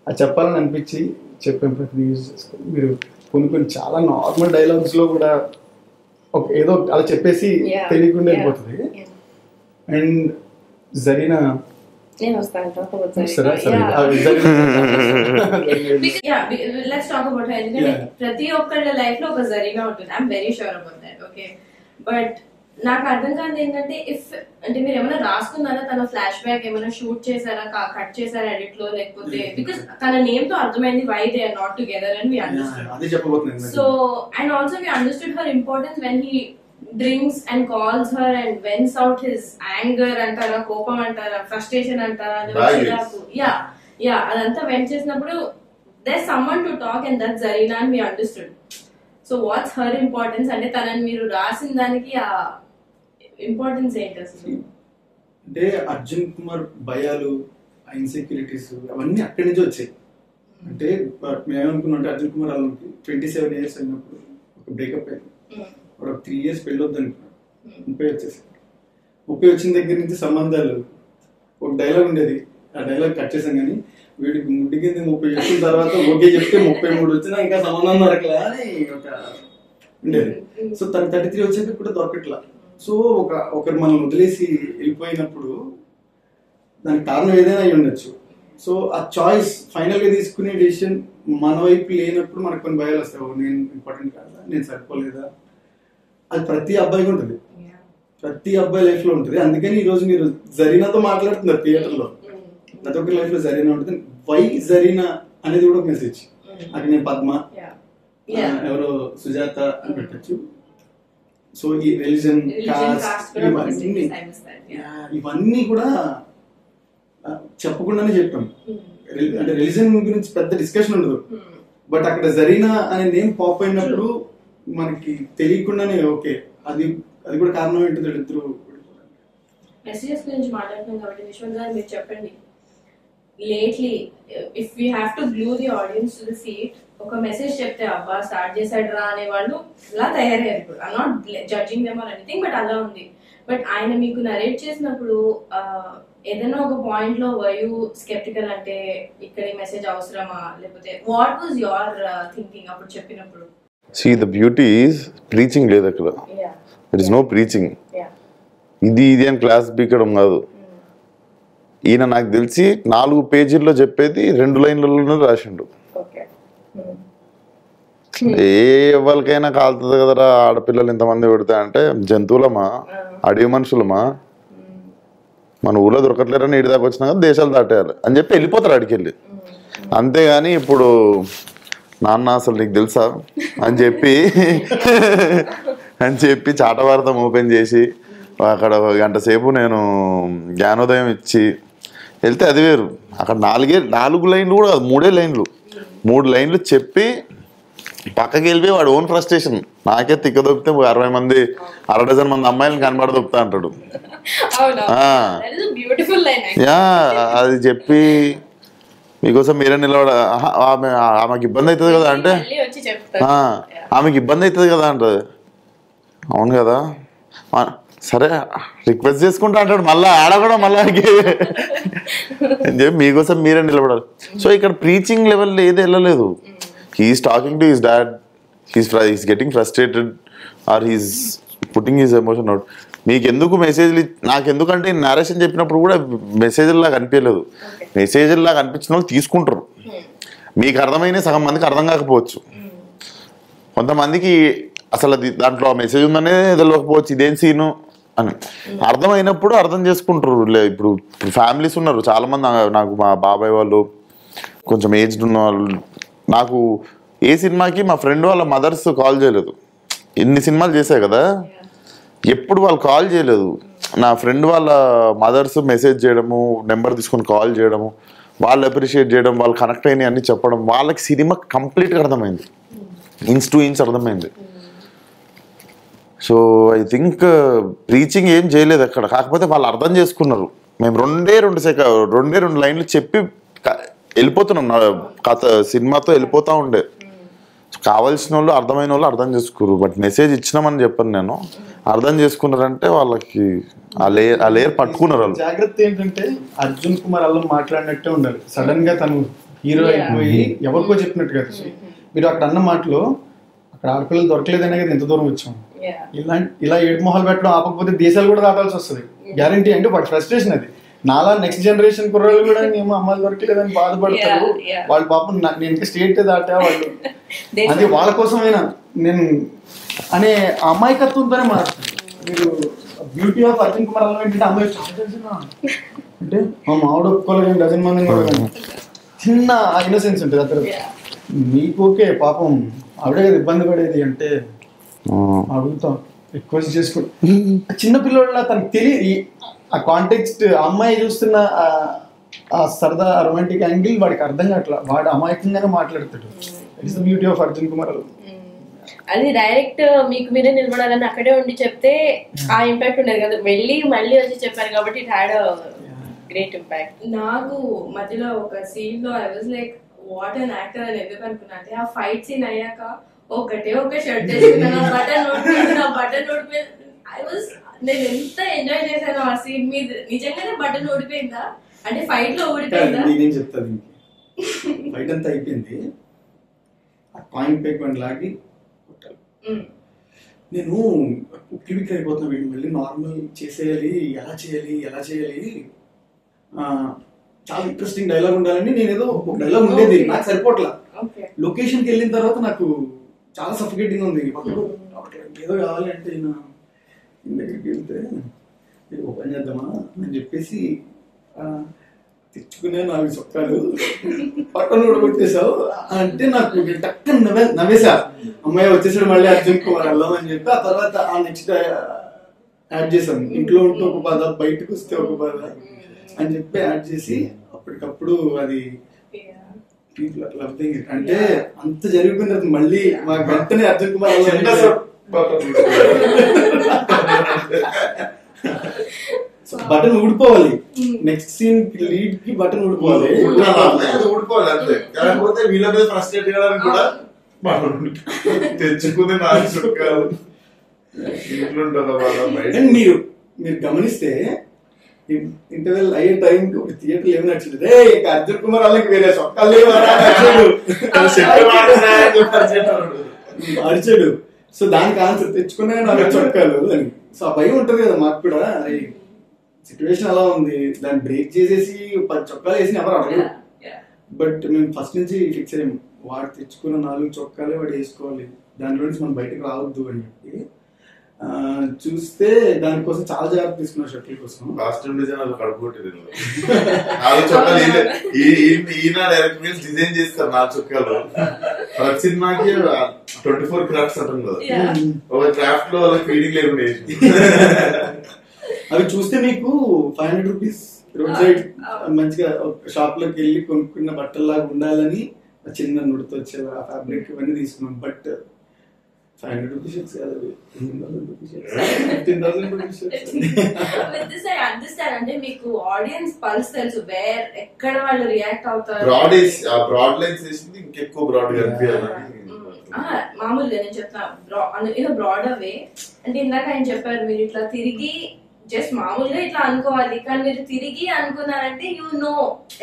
అది చెప్పాలని అనిపించి చెప్పాం ప్రతి యూజ్ చేసుకొని మీరు కొన్ని కొన్ని చాలా నార్మల్ డైలాగ్స్లో కూడా ఒక ఏదో అలా చెప్పేసి. తెలియకుండా Yeah. అండ్ జరీనా? నేను వస్తాను లెట్స్ టాక్ అబౌట్ హర్ ఎందుకంటే. ప్రతి ఒక్కళ్ళ లైఫ్లో ఒక జరీనా ఉంటుంది. I'm very sure about that okay but నాకు అర్థం కాదు ఏంటంటే ఇఫ్ అంటే మీరు ఏమైనా రాసుకున్నారా? తన ఫ్లాష్ బ్యాక్ ఏమైనా షూట్ చేశారా? కట్ చేశారా ఎడిట్లో లేకపోతే బికాస్ తన నేమ్తో అర్థమైంది why they are not together అని వి అండర్స్టాండ్ అదే చెప్పబోతున్నాను. So, and also we understood her importance drinks and calls her and vents out his anger అంటారా కోపం అంటారా ఫ్రస్ట్రేషన్ అంటారా. యా యా అదంతా వెంట్ చేసినప్పుడు they summon to talk and that Zarina అని మీ understood so what's her importance అంటే తనని మీరు రాసిన దానికి ఆ ఇంపార్టెన్స్ ఏంటి అసలు? అంటే అర్జున్ కుమార్ భయాలు ఇన్సెక్యూరిటీస్ అవన్నీ అక్కడి నుంచి వచ్చాయి. అంటే మేము ఏమనుకున్నాం అంటే అర్జున్ కుమార్ వాళ్ళకి ట్వంటీ సెవెన్ ఇయర్స్ అయినప్పుడు ఒక బ్రేకప్ అయింది. వాడు ఒక త్రీ ఇయర్స్ పెళ్ళొద్దు అనుకున్నాడు ముప్పై వచ్చేసి ముప్పై వచ్చిన దగ్గర నుంచి సంబంధాలు ఒక డైలాగ్ ఉండేది. ఆ డైలాగ్ కట్ చేసాం కానీ వీడికి ముడ్డి కింద ముప్పై వచ్చిన తర్వాత ఓకే చెప్తే ముప్పై మూడు వచ్చినా ఇంకా సంబంధం దొరకలా అని ఒక ఉండేది. సో తన థర్టీ త్రీ వచ్చేది కూడా దొరకట్లా. సో ఒక ఒకరు మనం వదిలేసి వెళ్ళిపోయినప్పుడు దానికి కారణం ఏదైనా అయి ఉండొచ్చు. సో ఆ చాయిస్ ఫైనల్గా తీసుకునే డెసిషన్ మన వైపు లేనప్పుడు మనకు కొన్ని భయాలు వస్తాయి. "ఓ, నేను ఇంపార్టెంట్ కాదా? నేను సరిపోలేదా? అది ప్రతి అబ్బాయికి ఉంటుంది. ప్రతి అబ్బాయి లైఫ్లో ఉంటుంది. అందుకని ఈ రోజు మీరు జరీనాతో మాట్లాడుతున్నారు థియేటర్లో ప్రతి ఒక్కరి లైఫ్లో జరీనా ఉంటుంది. వై జరీనా అనేది కూడా ఒక మెసేజ్ అక్కడ నేను పద్మ ఎవరో సుజాత అని పెట్టచ్చు. సో ఈ రిలీజన్ ఇవన్నీ కూడా చెప్పకుండానే చెప్పాం. Rel- అంటే రిలీజన్ గురించి పెద్ద డిస్కషన్ ఉండదు. బట్ అక్కడ జరీనా అనే నేమ్ పాప్ అయినప్పుడు మనకి తెలియకుండానే ఓకే అది అది కూడా కారణం ఏంటో ఇద్దరు మెసేజెస్ గురించి మాట్లాడుతున్నాం కాబట్టి విశ్వంత్ గారు మీరు చెప్పండి. Lately if you have to glue the audience to the seat ఒక మెసేజ్ చెప్తే అబ్బా స్టార్ట్ చేశాడు రా అనే వాళ్ళు ఇలా తయారయ్యారు ఇప్పుడు. I not judging them or anything but అలా ఉంది. బట్ ఆయన మీకు నరేట్ చేసినప్పుడు ఏదైనా ఒక పాయింట్లో వయు స్కెప్టికల్ అంటే ఇక్కడ మెసేజ్ అవసరమా? లేకపోతే వాట్ వాజ్ యువర్ థింకింగ్ అప్పుడు చెప్పినప్పుడు. See the beauty is preaching లేదు అక్కడ. దర్ ఇస్ నో ప్రీచింగ్ ఇది ఇది అని క్లాస్ పీకడం కాదు. ఈయన నాకు తెలిసి నాలుగు పేజీల్లో చెప్పేది రెండు లైన్లలోనే రాసిండు. ఓకే ఏ ఎవరికైనా కాలుతుంది కదరా ఆడపిల్లలు ఇంతమంది పెడతా అంటే జంతువులమా అడవి మనుషులమా? మన ఊళ్ళో దొరకట్లేరని ఇటు దాకా వచ్చినా కదా దేశాలు దాటేయాలి అని చెప్పి వెళ్ళిపోతారు అడికి వెళ్ళి అంతేగాని ఇప్పుడు నాన్న అసలు నీకు తెలుసా? అని చెప్పి అని చెప్పి చాటవార్తం ఓపెన్ చేసి అక్కడ ఒక గంట సేపు నేను జ్ఞానోదయం ఇచ్చి వెళ్తే అది వేరు. అక్కడ నాలుగే నాలుగు లైన్లు కూడా కాదు, మూడే లైన్లు. మూడు లైన్లు చెప్పి పక్కకి వెళ్ళిపోయి వాడు ఓన్ ఫ్రస్ట్రేషన్. నాకే తిక్క దొప్పితే అరవై మంది అర డజన్ మంది అమ్మాయిలను కనబడ దొప్పుతా అంటాడు. అది చెప్పి మీకోసం మీరే నిలబడ ఆమె ఆమెకి ఇబ్బంది అవుతుంది కదా అంటే? ఆమెకి ఇబ్బంది అవుతుంది కదా అంటది అవును కదా? సరే రిక్వెస్ట్ చేసుకుంటా అంటాడు. మళ్ళీ ఆడ కూడా మళ్ళీ అని చెప్పి మీకోసం మీరే నిలబడాలి. సో ఇక్కడ ప్రీచింగ్ లెవెల్ ఏది వెళ్ళలేదు. He's talking to his dad he's he's getting frustrated or he's putting his emotion out మీకు ఎందుకు మెసేజ్లు నాకు ఎందుకంటే నారేషన్ చెప్పినప్పుడు కూడా మెసేజ్ లాగా అనిపించలేదు. మెసేజ్ లాగా అనిపించిన వాళ్ళు తీసుకుంటారు. మీకు అర్థమైన సగం మందికి అర్థం కాకపోవచ్చు. కొంతమందికి అసలు అది దాంట్లో మెసేజ్ ఉందనే తెలియకపోవచ్చు ఇదేం సీను అని. అర్థమైనప్పుడు అర్థం చేసుకుంటారు. లే ఇప్పుడు ఫ్యామిలీస్ ఉన్నారు. చాలా మంది నా- నాకు మా బాబాయ్ వాళ్ళు కొంచెం ఏజ్డ్ ఉన్న వాళ్ళు. నాకు ఏ సినిమాకి మా ఫ్రెండ్ వాళ్ళ మదర్స్ కాల్ చేయలేదు. ఎన్ని సినిమాలు చేశాయి కదా? ఎప్పుడు వాళ్ళు కాల్ చేయలేదు. నా ఫ్రెండ్ వాళ్ళ మదర్స్ మెసేజ్ చేయడము నెంబర్ తీసుకొని కాల్ చేయడము వాళ్ళు అప్రిషియేట్ చేయడం వాళ్ళు కనెక్ట్ అయినాయి అన్ని చెప్పడం వాళ్ళకి సినిమా కంప్లీట్గా అర్థమైంది. ఇన్స్ టు ఇన్స్ అర్థమైంది. సో ఐ థింక్ ప్రీచింగ్ ఏం చేయలేదు అక్కడ. కాకపోతే వాళ్ళు అర్థం చేసుకున్నారు. మేము రెండే రెండు సెక రెండే రెండు లైన్లు చెప్పి వెళ్ళిపోతున్నాం. కథ సినిమాతో వెళ్ళిపోతూ ఉండే. కావాల్సిన వాళ్ళు అర్థమైన వాళ్ళు అర్థం చేసుకున్నారు బట్ మెసేజ్ ఇచ్చినామని చెప్పాను నేను. అర్థం చేసుకున్నారంటే వాళ్ళకి ఆ లేయర్ ఆ లేయర్ పట్టుకున్నారు వాళ్ళు. జాగ్రత్త ఏంటంటే అర్జున్ కుమార్ అల్లం మాట్లాడినట్టే ఉండాలి. సడన్గా తను హీరో. అయిపోయి ఎవరికో చెప్పినట్టు కాదు మీరు అక్కడ అన్న మాటలో అక్కడ ఆడపిల్లలు దొరకలేదనే కదా ఇంత దూరం వచ్చాం. Yeah. ఇలా ఇలా ఏడు మొహాలు పెట్టడం ఆపకపోతే దేశాలు కూడా దాటాల్సి వస్తుంది. గ్యారంటీ అంటే వాటి ఫ్రస్ట్రేషన్ అది. నాలా నెక్స్ట్ జనరేషన్ కుర్రాళ్ళు కూడా ఏమో అమ్మాయిలు దొరకలేదని బాధపడతారు. వాళ్ళ పాపం నా- నేను ఇంకా స్టేట్ దాటా వాళ్ళు. అది వాళ్ళ కోసమైనా నేను అనే అమాయకత్వంతోనే మారుతుంది మీరు బ్యూటీ ఆఫ్ అర్జున్ కుమార్ అలా ఏంటంటే అమ్మాయి అంటే మా మామిడి ఒప్పుకోలేదు డజన్ మంది చిన్న ఇన్నోసెన్స్ ఉంటుంది అతను. మీకు ఓకే పాపం ఆవిడే కదా ఇబ్బంది పడేది అంటే అడుగుతాం రిక్వెస్ట్ చేసుకో చిన్న పిల్లోళ్ళ తనకు తెలియ ఆ కాంటెక్స్ట్ అమ్మాయి చూస్తున్న ఆ- ఆ సరదా రొమాంటిక్ యాంగిల్ వాడికి అర్థం కావట్లా. వాడు అమాయకంగానే మాట్లాడతాడు. It's the beauty of Arjun Kumar అది డైరెక్ట్ మీకు మీరే నిలబడాలని అక్కడే ఉండి చెప్తే ఆ ఇంపాక్ట్ ఉండదు కదా. వెళ్ళి మళ్ళీ వచ్చి చెప్పారు కాబట్టి ఇట్ హ్యాడ్ గ్రేట్ ఇంపాక్ట్ నాకు మధ్యలో ఒక సీన్లో I was like what an actor అని ఎందుకు అనుకున్నా అంటే ఆ ఫైట్ సీన్ అయ్యాక ఒకటే ఒక షర్ట్ వేసుకున్నాను. బటన్ నోడిపోయింది నా బటన్ నోడిపోయింది ఐ వాజ్ నేను ఎంత ఎంజాయ్ చేశాను ఆ సీన్ మీద. నిజంగానే బటన్ ఓడిపోయిందా అంటే ఫైట్లో ఓడిపోయిందా నేనేం చెప్తాను ఫైట్ అంతా అయిపోయింది. ఆ కాయిన్ పేక్ వన్ లాగి కొట్టాలి. నేను ఉక్కిబిక్కి అయిపోతున్నా వీడిని మళ్ళీ నార్మల్ చేసేయాలి ఎలా చేయాలి ఎలా చేయాలి. చాలా ఇంట్రెస్టింగ్ డైలాగ్ ఉండాలని నేను ఏదో ఒక డైలాగ్ ఉండేది. నాకు సరిపోట్లా. లొకేషన్కి వెళ్ళిన తర్వాత నాకు చాలా సఫికేటింగ్ ఉంది. పక్కన ఏదో కావాలి అంటే దగ్గరికి వెళ్తే ఓపెన్ చేద్దామా అని చెప్పేసి తెచ్చుకునే నాలుగు చొక్కాలు పక్కన ఉడగొట్టేశావు అంటే నాకు టక్కన నవ్వే నవ్వేశా అమ్మాయి వచ్చేసాడు మళ్ళీ అర్జున్ కుమార్ వెళ్దాం అని చెప్పి ఆ తర్వాత ఆ నెక్స్ట్ యాడ్ చేశాం ఇంట్లో ఉంటే ఒక బాధ బయటకు వస్తే ఒక బాధ అని చెప్పి యాడ్ చేసి అప్పటికప్పుడు అది it. అంటే అంత జరిగిపోయిన తర్వాత మళ్ళీ మా వెంటనే అర్జున్ కుమార్. బటన్ ఊడిపోవాలి. నెక్స్ట్ సీన్ లీడ్కి బటన్ ఊడిపోవాలి. అంతే. కాకపోతే వీళ్ళ మీద ఫ్రస్ట్రేట్ చేయడానికి కూడా. తెచ్చుకుని మీరు మీరు గమనిస్తే ఇంటర్వెల్ అయ్యే టైం థియేటర్ ఏమి నచ్చింది రే ఇక అర్జున్ కుమార్ వాళ్ళకి వేరే సొక్కాలు లేవు రా" అని అరిచాడు. సో దానికి ఆన్సర్ తెచ్చుకునే నాకు చొక్కాలు అని. సో ఆ భయం ఉంటది కదా మాకు కూడా. అరే సిచ్యువేషన్ అలా ఉంది. దాన్ని బ్రేక్ చేసేసి పది చొక్కాలు వేసి ఎవరు అడగరు. బట్ మేము ఫస్ట్ నుంచి ఫిక్స్ అయ్యాము వాడు తెచ్చుకున్న నాలుగు చొక్కాలే వాడు వేసుకోవాలి. దానిలో నుంచి మనం బయటకు రావద్దు అని చెప్పి. ఆ, చూస్తే దానికోసం చాలా జాగ్రత్త తీసుకున్నాం షర్ట్ల కోసం. కాస్ట్యూమ్ డిజైనర్ కడుపు కొట్టింది నువ్వు. నాలుగు చొక్కాలు ఈయన డైరెక్ట్ మీన్స్ డిజైన్ చేస్తారు నాలుగు చొక్కాలు. ప్రతి సినిమాకి ట్వంటీ ఫోర్ క్రాఫ్ట్స్ అంటాం కదా Yeah. ఒక క్రాఫ్ట్లో వాళ్ళకి ఫీడింగ్ లేకుండా. అవి చూస్తే మీకు five hundred rupees road side మంచిగా షాప్లోకి వెళ్ళి కొనుక్కున్న బట్టల్లాగా ఉండాలని చిన్న నుడితో వచ్చే ఆ ఫ్యాబ్రిక్ ఇవన్నీ తీసుకున్నాం బట్ కాదు fifteen thousand rupees With this I understand అంటే మీకు ఆడియన్స్ పల్స్ తెలుసు వేర్ ఎక్కడ వాళ్ళు రియాక్ట్ అవుతారు? బ్రాడ్ వేసి ఆ బ్రాడ్ లైన్స్ వేసింది ఇంకెక్కువ బ్రాడ్ కనిపించాలని ఆ, మామూలుగా నేను చెప్తాను ఏదో బ్రాడర్ వే. అంటే ఇందాక ఆయన చెప్పారు మీరు ఇట్లా తిరిగి జస్ట్ మామూలుగా ఇట్లా అనుకోవాలి. కానీ మీరు తిరిగి అనుకున్నారంటే యు నో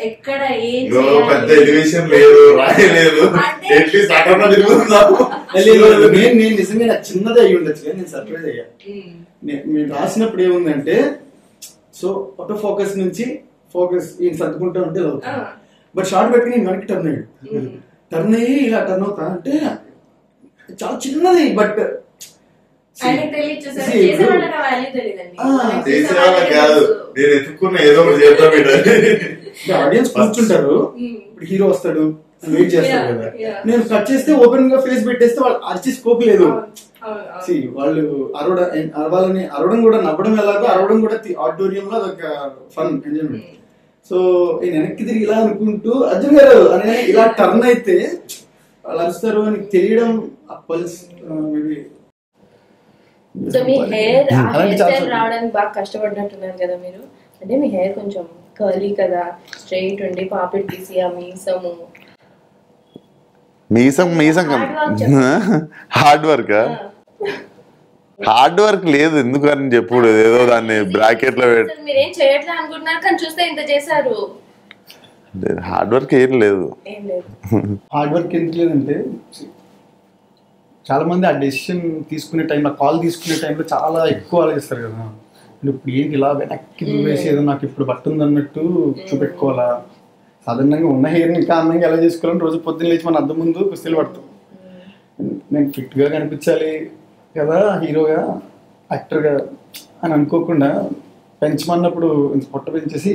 ఎక్కడ ఏం పెద్ద ఎలివేషన్ లేదు రాయలేదు నేను నేను నిజంగా చిన్నదే అయ్యి ఉండొచ్చు నేను సర్ప్రైజ్ అయ్యా. నేను రాసినప్పుడు ఏముందంటే సో ఒక ఫోకస్ నుంచి ఫోకస్ ఈయన సర్దుకుంటా ఉంటే. బట్ షార్ట్ పెట్టుకుని నేను వెనక్కి టర్న్ అయ్యాడు. టర్న్ అయ్యి ఇలా టర్న్ అవుతా అంటే చాలా చిన్నది బట్ ఆయనకి తెలియచేసారు See, చేసే ఇప్పుడు- వాళ్ళకి ఆ వాల్యూ తెలియదండి ఆ, మనకి చేసే చేసే వాళ్ళకి వాళ్ళకే కాదు తెలుసు. నేను ఎత్తుకున్న ఏదో ఒకటి చేద్దాం వీడు. ఆడియన్స్ కూర్చుంటారు. ఇప్పుడు హీరో వస్తాడు వెయిట్ చేస్తారు Yeah, కదా. నేను కట్ చేస్తే ఓపెన్గా ఫేస్ పెట్టేస్తే వాళ్ళు అరిచి స్కోప్ లేదు వాళ్ళు అరవడ అరవాలని అరవడం కూడా నవ్వడం ఎలాగో అరవడం కూడా ఆడిటోరియం లో అదొక ఫన్ ఎంజాయ్మెంట్ సో నేను వెనక్కి తిరిగి ఇలా అనుకుంటూ అర్జున్ గారు అని ఇలా టర్న్ అయితే వాళ్ళు అరుస్తారు అని తెలియడం ఆ పల్స్ మేబీ సో మీ హెయిర్ అలాంటి హెయిర్ స్టైల్ రావడానికి బాగా కష్టపడినట్టున్నారు కదా మీరు? అంటే మీ హెయిర్ కొంచెం కర్లీ కదా స్ట్రైట్ ఉండి పాపిడ్ తీసి ఆ మీసము. మీసం మీసం. హార్డ్ వర్క్ హార్డ్ వర్క్ లేదు ఎందుకు అని చెప్పుడు ఏదో దాన్ని బ్రాకెట్లో మీరేం చేయట్లే అనుకుంటున్నారు? కానీ చూస్తే ఇంత చేశారు. హార్డ్ వర్క్ ఏం లేదు. హార్డ్ వర్క్ ఎందుకు లేదంటే చాలా మంది ఆ డెసిషన్ తీసుకునే టైంలో కాల్ తీసుకునే టైంలో చాలా ఎక్కువ ఆలోచిస్తారు కదా. ఇప్పుడు ఏంటి ఇలా వెనక్కి వేసి ఏదో నాకు ఇప్పుడు పట్టుంది అన్నట్టు చూపెట్టుకోవాలా? సాధారణంగా ఉన్న హెయిర్ ఇంకా అందంగా ఎలా చేసుకోవాలని రోజు పొద్దున్న లేచి మన అద్దం ముందు కుస్తీలు పడతాం. నేను ఫిట్గా కనిపించాలి కదా హీరోగా యాక్టర్గా అని అనుకోకుండా పెంచమన్నప్పుడు ఇంత పొట్ట పెంచేసి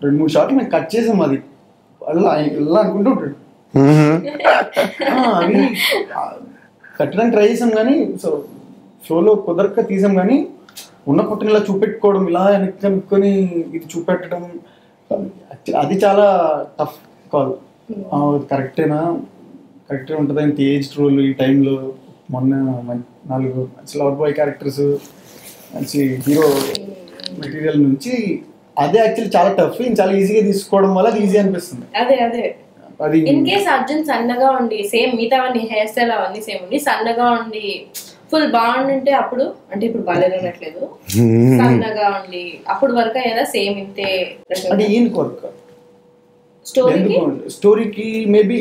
రెండు మూడు షాట్లు మేము కట్ చేసాం అది. అలా ఇలా అనుకుంటూ ఉంటాడు. ఆ, అవి ఆ, కట్టడానికి ట్రై చేసాం కానీ సో షోలో కుదరక తీసాం కానీ ఉన్న పుట్టిన ఇలా చూపెట్టుకోవడం ఇలా వెనక్కి కనుక్కొని ఇది చూపెట్టడం అది చాలా టఫ్ కాల్ కరెక్టేనా కరెక్టే ఉంటుంది? ఇంత ఏజ్ రోల్ ఈ టైంలో మొన్న నాలుగు మంచి లవర్ బాయ్ క్యారెక్టర్స్ మంచి హీరో మెటీరియల్ నుంచి అదే యాక్చువల్లీ చాలా టఫ్ చాలా ఈజీగా తీసుకోవడం వల్ల అది ఈజీ అనిపిస్తుంది. అదే అదే. అది ఇన్ కేస్ అర్జున్ సన్నగా ఉండి సేమ్ మిగతావన్నీ హెయిర్ స్టైల్ అవన్నీ సేమ్ ఉండి సన్నగా ఉండి ఫుల్ బాగుండుంటే అప్పుడు అంటే ఇప్పుడు బాగాలేదనట్లేదు సన్నగా ఉండి అప్పుడు వరకు ఏదా సేమ్ ఇంతే అంటే ఈయన కొరక స్టోరీకి స్టోరీకి మేబీ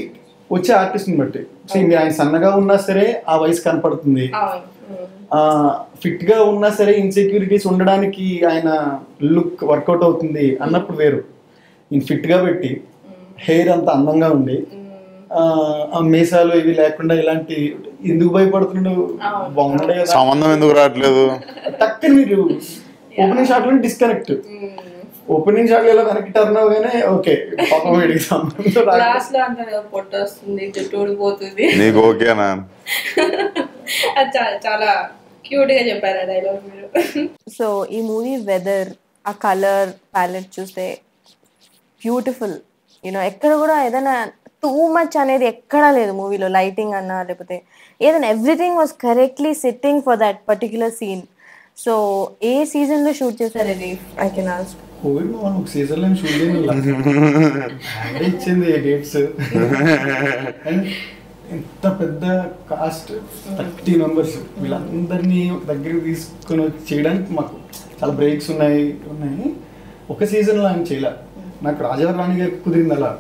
వచ్చే ఆర్టిస్ట్ని బట్టి ఆయన సన్నగా ఉన్నా సరే ఆ వయసు కనపడుతుంది. ఫిట్గా ఉన్నా సరే ఇన్సెక్యూరిటీస్ ఉండడానికి ఆయన లుక్ వర్కౌట్ అవుతుంది అన్నప్పుడు వేరు. ఈయన ఫిట్గా పెట్టి హెయిర్ అంత అందంగా ఉండి ఆ, మీసాలు ఇవి లేకుండా ఇలాంటి ఎందుకు భయపడుతున్నాడు బాగున్నాడే కదా. సంబంధం ఎందుకు రావట్లేదు? టక్కని మీరు ఓపెనింగ్ షాట్లో డిస్కనెక్ట్ ఓపెనింగ్ షాట్లో కనెక్ట్ అన్నావుగానే ఓకే పాపం వీడికి సంబంధం లాస్ట్లో అంత పొట్ట వస్తుంది జుట్టు ఊడిపోతుంది. నీకు ఓకేనా చాలా చాలా క్యూట్గా చెప్పారు ఆ డైలాగ్ మీరు. సో ఈ మూవీ వెదర్ ఆ కలర్ ప్యాలెట్ చూస్తే బ్యూటిఫుల్ యూనో ఎక్కడ కూడా ఏదైనా టూ మచ్ అనేది ఎక్కడా లేదు మూవీలో లైటింగ్ అన్నా లేకపోతే ఏదైనా everything was correctly sitting for that particular scene so ఏ సీజన్లో షూట్ చేశారు ఇది ఐ కెన్ ఆస్క్ కోవిడ్ మనం ఒక సీజన్లో షూట్ చేయలేదు ఇచ్చింది డేట్స్ ఎంత పెద్ద కాస్ట్ థర్టీ మెంబర్స్ వీళ్ళందరినీ ఒక దగ్గరికి తీసుకొని చేయడానికి మాకు చాలా బ్రేక్స్ ఉన్నాయి ఉన్నాయి. ఒక సీజన్లో ఆయన చేయలే. నాకు రాజావర్ రాణి గారికి కుదిరింది అలా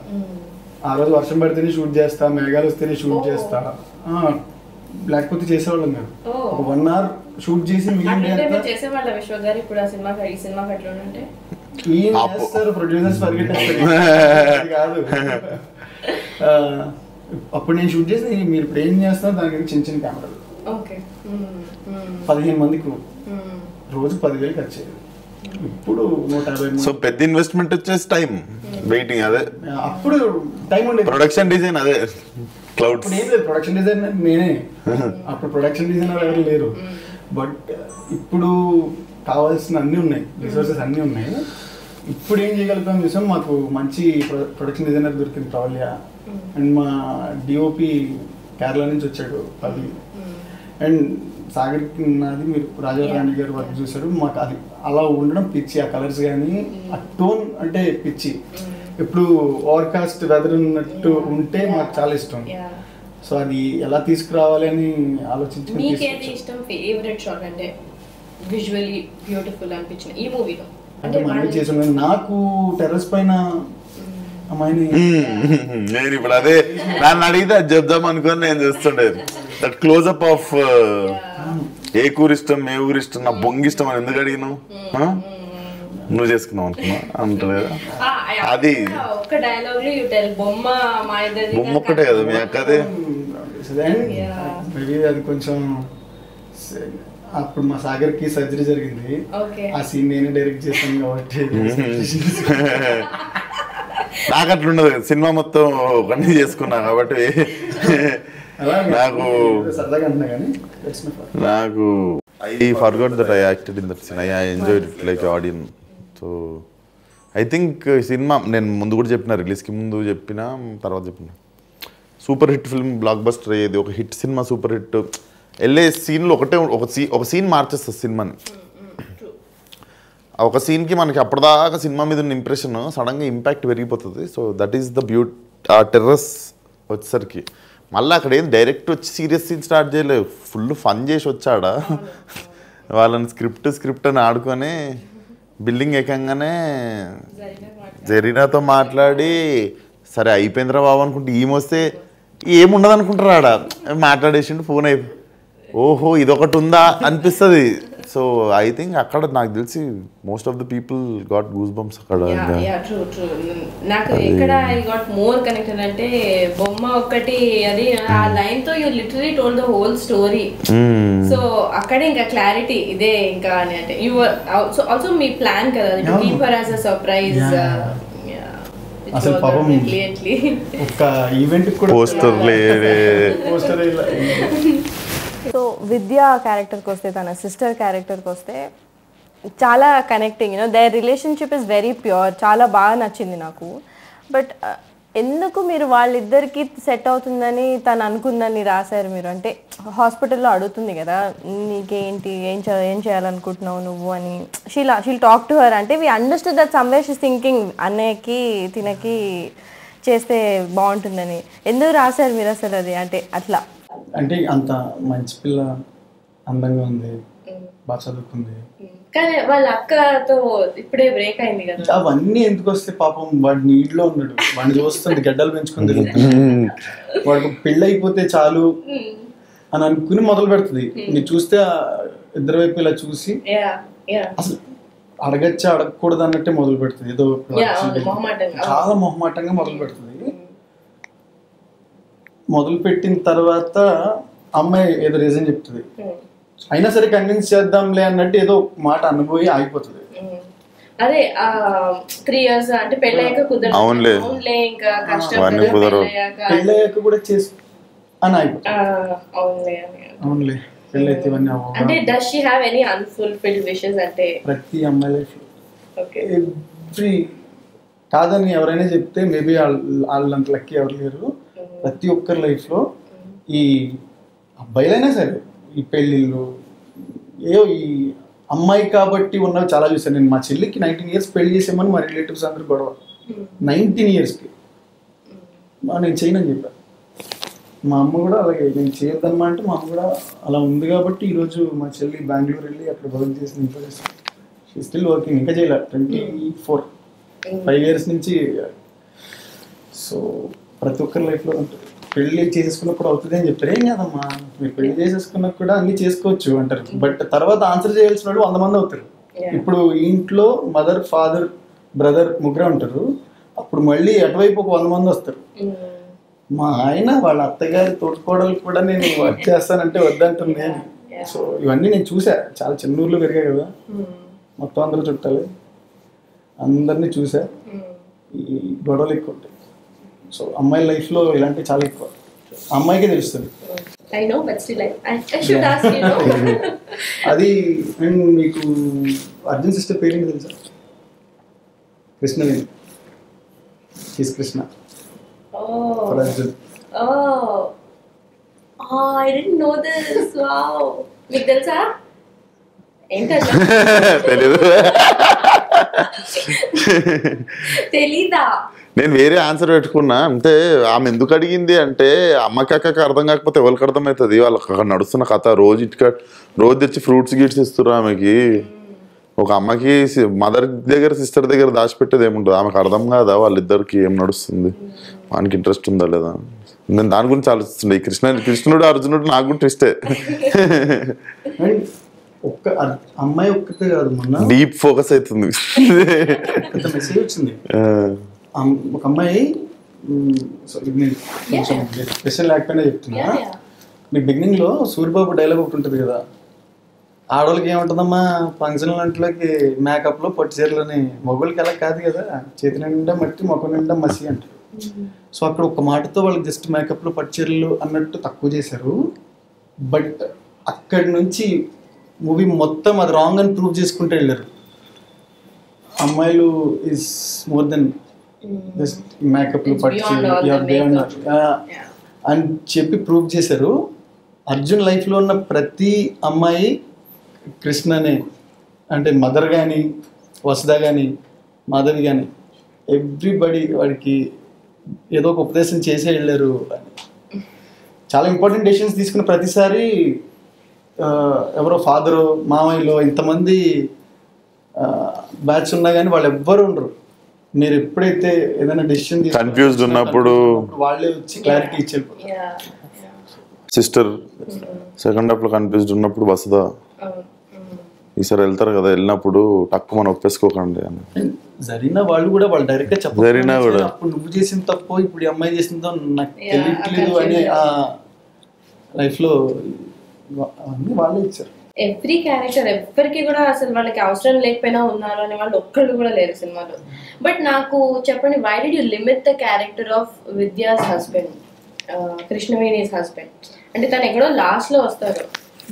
ఆ రోజు వర్షం పడితేనే షూట్ చేస్తా మేఘాలు వస్తేనే షూట్ చేస్తా. ఆ, లేకపోతే చేసేవాళ్ళం ఓ. ఒక వన్ అవర్ షూట్ చేసి మిగిలిన ప్రొడ్యూసర్స్ కాదు. అప్పుడు నేను షూట్ చేసి మీరు ఇప్పుడు ఏం చేస్తున్నారు? దాని గురించి చిన్న చిన్న కెమెరాలు. ఓకే. పదిహేను మందికి. రోజు పదివేలు ఖర్చు అయ్యేది ఇప్పుడు నూట యాభై సో పెద్ద ఇన్వెస్ట్మెంట్ వచ్చేసి టైం వెయిటింగ్ అదే. అప్పుడు టైం ఉండేది. ప్రొడక్షన్ డిజైన్ అదే క్లౌడ్స్. ఇప్పుడు ఏం లేదు ప్రొడక్షన్ డిజైనర్ నేనే. అప్పుడు ప్రొడక్షన్ డిజైనర్ ఎవరు లేరు. బట్ ఇప్పుడు కావాల్సిన అన్నీ ఉన్నాయి రిసోర్సెస్ అన్నీ ఉన్నాయి. ఇప్పుడు ఏం చేయగలుగుతాం చూసాం మాకు మంచి ప్రొడక్షన్ డిజైనర్ దొరికింది ప్రవల్య. అండ్ మా డిఓపి కేరళ నుంచి వచ్చాడు పల్లి అండ్ సాగర్ నాది మీరు రాజా రాణి గారు వర్క్ చూసారు మాకు అది అలా ఉండడం పిచ్చి ఆ కలర్స్ కానీ ఆ టోన్ అంటే పిచ్చి. ఇప్పుడు ఓవర్కాస్ట్ వెదర్ ఉన్నట్టు ఉంటే మాకు చాలా ఇష్టం. సో అది ఎలా తీసుకురావాలి అని ఆలోచించి మీకేది ఇష్టం? ఫేవరెట్ షాట్ అంటే విజువల్లీ బ్యూటిఫుల్ అనిపించిన ఈ మూవీలో అంటే మనం చేసాం కానీ నాకు టెర్రస్ పైన నేను ఇప్పుడు అదే నన్ను అడిగితే అది చెప్దాం అనుకొని నేను చూస్తుండేది. దట్ క్లోజ్అప్ ఆఫ్ ఏ కూర ఇష్టం ఏ ఊరు ఇష్టం నా బొంగి ఇష్టం అని ఎందుకు అడిగినావు? నువ్వు చేసుకున్నావు అనుకున్నా. అంటారు కదా అది. ఒక్క డైలాగ్లో యూ టెల్ బొమ్మ ఒక్కటే కదా మీ అక్కదే అది? కొంచెం అప్పుడు మా సాగర్కి సర్జరీ జరిగింది. ఓకే ఆ సీన్ నేనే డైరెక్ట్ చేశాను కాబట్టి. నాకు అట్లుండదు సినిమా మొత్తం ఒకటి చేసుకున్నా కాబట్టి. నాకు. నాకు I forgot that I acted in that scene I enjoy it like audience so I think cinema నేను ముందు కూడా చెప్పిన రిలీజ్కి ముందు చెప్పిన తర్వాత చెప్పిన. Super hit film blockbuster అయ్యేది ఒక హిట్ సినిమా సూపర్ హిట్ వెళ్ళే సీన్లో ఒకటే ఒక సీ ఒక సీన్ మార్చేస్తుంది సినిమాని. ఒక సీన్కి మనకి అప్పటిదాకా సినిమా మీద ఉన్న ఇంప్రెషన్ సడన్గా ఇంపాక్ట్ పెరిగిపోతుంది. So that is the beauty ఆ టెర్రస్ వచ్చేసరికి. మళ్ళీ అక్కడ ఏం డైరెక్ట్ వచ్చి సీరియస్ సీన్ స్టార్ట్ చేయలేదు. ఫుల్ ఫన్ చేసి వచ్చాడా? వాళ్ళని స్క్రిప్ట్ స్క్రిప్ట్ అని ఆడుకొని బిల్డింగ్ ఎక్కంగానే జరీనాతో మాట్లాడి సరే అయిపోయిందిరా బాబు అనుకుంటే ఈమొస్తే ఏముండదు అనుకుంటారు ఆడ మాట్లాడేసిండు ఫోన్ అయిపో ఓహో ఇదొకటి ఉందా? అనిపిస్తుంది. సో ఐ థింక్ అక్కడ నాకు తెలిసి most of the people got goose bumps అక్కడ ట్రూ ట్రూ నాకు ఎక్కడ ఐ గాట్ మోర్ కనెక్టెడ్ అంటే బొమ్మ ఒకటి అది ఆ లైన్తో you literally told the whole story. So అక్కడే ఇంకా క్లారిటీ ఇదే ఇంకా అని అంటే యు ఆల్సో ఆల్సో మీ ప్లాన్ కదా. Keep her as a surprise అసలు పాపం ఒక్క ఈవెంట్ కూడా పోస్టర్లే పోస్టర్ సో విద్యా క్యారెక్టర్కి వస్తే తన సిస్టర్ క్యారెక్టర్కి వస్తే చాలా connecting you know they relationship is very pure చాలా బాగా నచ్చింది నాకు బట్ ఎందుకు మీరు వాళ్ళిద్దరికి సెట్ అవుతుందని తను అనుకుందని రాశారు మీరు అంటే హాస్పిటల్లో అడుగుతుంది కదా నీకేంటి ఏం ఏం చేయాలనుకుంటున్నావు నువ్వు అని she'll she'll talk to her అంటే we understood that somewhere she's thinking అన్నయ్యకి తినకి చేస్తే బాగుంటుందని. ఎందుకు రాశారు మీరు అసలు అది? అంటే అట్లా. అంటే అంత మంచి పిల్ల అందంగా ఉంది బాగా చదువుకుంది. కానీ వాళ్ళ అక్కతో ఇప్పుడే బ్రేక్ అయింది కదా. అవన్నీ ఎందుకు వస్తే పాపం వాడు నీటిలో ఉన్నాడు. వాడిని చూస్తుంది గడ్డలు పెంచుకుంది. వాడికి పెళ్ళి అయిపోతే చాలు అని అనుకుని మొదలు పెడుతుంది. మీరు చూస్తే ఇద్దరు వైపు ఇలా చూసి యా యా అసలు అడగచ్చా అడగకూడదు అన్నట్టే మొదలు పెడుతుంది. ఏదో. చాలా మొహమాటంగా మొదలు పెడుతుంది. మొదలు పెట్టిన తర్వాత అమ్మాయి ఏదో రీజన్ చెప్తుంది. అయినా సరే కన్విన్స్ చేద్దాంలే అన్నట్టు ఏదో మాట అనుభవి ఆగిపోతుంది. అదే త్రీ ఇయర్స్ అంటే పెళ్ళయ్యాక కుదరదు. అవునులే. అవునులే ఇంకా కష్టం అవన్నీ కదా కుదరవు. పెళ్ళయ్యాక. కూడా చేసి అని అవునులే. అవునులే పెళ్ళైతే ఇవన్నీ అవ్వవు. అంటే does she have any unfulfilled wishes అంటే? ప్రతి అమ్మాయి లైఫ్ ఓకే. ఎవ్రీ కాదని ఎవరైనా చెప్తే మేబీ వాళ్ళంత లక్కీ ఎవరు లేరు. ప్రతి ఒక్కరి లైఫ్లో ఈ అబ్బాయిలైనా సరే ఈ పెళ్ళిళ్ళు ఏవో ఈ అమ్మాయి కాబట్టి ఉన్నవి చాలా చూసాను నేను. మా చెల్లికి నైన్టీన్ ఇయర్స్ పెళ్ళి చేసామని మా రిలేటివ్స్ అందరూ గొడవ. నైన్టీన్ ఇయర్స్కి నేను చేయనని చెప్పాను మా అమ్మ కూడా అలాగే నేను చేయొద్దమ్మా అంటే మా అమ్మ కూడా అలా ఉంది కాబట్టి ఈరోజు మా చెల్లి బెంగళూరు వెళ్ళి అక్కడ వర్క్ చేసి ఇంట్లో చేసి స్టిల్ వర్కింగ్ ఇంకా చేయలే ట్వంటీ ఫోర్ ఫైవ్ ఇయర్స్ నుంచి సో ప్రతి ఒక్కరి లైఫ్లో ఉంటుంది పెళ్ళి చేసేసుకున్నప్పుడు అవుతుంది అని చెప్తారు ఏం కాదమ్మా? మీరు పెళ్ళి చేసేసుకున్నా కూడా అన్ని చేసుకోవచ్చు అంటారు. బట్ తర్వాత ఆన్సర్ చేయాల్సిన వాళ్ళు వంద మంది అవుతారు. ఇప్పుడు ఇంట్లో మదర్ ఫాదర్ బ్రదర్ ముగ్గురే ఉంటారు. అప్పుడు మళ్ళీ అటువైపు ఒక వంద మంది వస్తారు. మా ఆయన వాళ్ళ అత్తగారి తోడుకోడలు కూడా నేను వర్క్ చేస్తానంటే వద్దంటుంది సో ఇవన్నీ నేను చూసా. చాలా చిన్న ఊర్లో పెరిగా కదా. మొత్తం అందరూ చుట్టాలి. అందరినీ చూసా. ఈ గొడవలు ఎక్కువ ఉంటాయి. సో అమ్మాయి లైఫ్లో ఇలాంటివి చాలా ఎక్కువ. అమ్మాయికే తెలుస్తుంది. I know but still I I should ask you know అది అండ్ మీకు అర్జున్ సిస్టర్ పేరేంటి తెలుసా? Krishnaveni is Krishna Arjun Oh. Oh, this. Wow. మీకు తెలుసా? తెలీదా? నేను వేరే ఆన్సర్ పెట్టుకున్నా అంటే ఆమె ఎందుకు అడిగింది అంటే అమ్మకి అక్కకి అర్థం కాకపోతే ఎవరికి అర్థమవుతుంది? వాళ్ళకి అక్కడ నడుస్తున్న కథ రోజు ఇటుక రోజు తెచ్చి ఫ్రూట్స్ గిట్స్ ఇస్తున్నారు ఆమెకి. ఒక అమ్మకి మదర్ దగ్గర సిస్టర్ దగ్గర దాచిపెట్టేది ఏముంటుంది? ఆమెకు అర్థం కాదా? వాళ్ళిద్దరికి ఏం నడుస్తుంది? వానికి ఇంట్రెస్ట్ ఉందా లేదా? నేను దాని గురించి ఆలోచిస్తుండే. కృష్ణ కృష్ణుడు అర్జునుడు నాకు కూడా ట్విస్టే అండ్ ఒక్క అమ్మాయి ఒక్కతే కాదు డీప్ ఫోకస్ అవుతుంది. మెసేజ్ వచ్చింది. ఒక అమ్మాయి క్వశ్చన్ లేకపోయినా చెప్తున్నా. మీ బిగినింగ్లో సూర్యబాబు డైలాగ్ ఒకటి ఉంటుంది కదా. ఆడవాళ్ళకి ఏముంటుందమ్మా? ఫంక్షన్ లాంటిలోకి మేకప్లో పట్టు చీరలని మొగులకి అలా కాదు కదా. చేతి నిండా మట్టి మొక్క నిండా మసి అంటారు సో అక్కడ ఒక మాటతో వాళ్ళకి జస్ట్ మేకప్లో పట్టు చీరలు అన్నట్టు తక్కువ చేశారు. బట్ అక్కడి నుంచి మూవీ మొత్తం అది రాంగ్ అని ప్రూవ్ చేసుకుంటూ వెళ్ళారు. అమ్మాయిలు is more than just makeup It's beyond all the makeup. Yeah. అని చెప్పి ప్రూవ్ చేశారు అర్జున్ లైఫ్లో ఉన్న ప్రతి అమ్మాయి కృష్ణనే అంటే మదర్ కానీ వసుధ కానీ మాధవి కానీ ఎవ్రీబడి వాడికి ఏదో ఒక ఉపదేశం చేసే వెళ్ళారు. అని చాలా ఇంపార్టెంట్ డెసిషన్స్ తీసుకున్న ప్రతిసారి ఎవరో ఫాదరు మామయ్యలో ఇంతమంది బ్యాచ్ ఉన్నా కానీ వాళ్ళు ఎవ్వరు ఉండరు. మీరు ఎప్పుడైతే ఏదైనా డెసిషన్ Confused ఉన్నప్పుడు వాళ్ళే వచ్చి క్లారిటీ ఇచ్చారు. సిస్టర్ సెకండ్ హాఫ్లో కన్ఫ్యూజ్డ్ ఉన్నప్పుడు వస్తుందా అవును. ఈసారి వెళ్తారు కదా వెళ్ళినప్పుడు తక్కువ మనం ఒప్పేసుకోకండి అని జరిగిన వాళ్ళు కూడా వాళ్ళు డైరెక్ట్గా చెప్పరు. జరిగినా కూడా. అప్పుడు నువ్వు చేసిన తప్పు ఇప్పుడు ఈ అమ్మాయి చేసిందో నాకు తెలియట్లేదు అని ఆ లైఫ్లో అన్ని వాళ్ళే ఇచ్చారు ఎవ్రీ క్యారెక్టర్ ఎవ్వరికి కూడా అసలు వాళ్ళకి అవసరం లేకపోయినా ఉన్నారు అనే వాళ్ళు ఒక్కళ్ళు కూడా లేరు సినిమాలో. బట్ నాకు చెప్పండి why did you limit the character of Vidya's husband Krishnaveni's husband అంటే తను ఎక్కడో లాస్ట్లో వస్తారు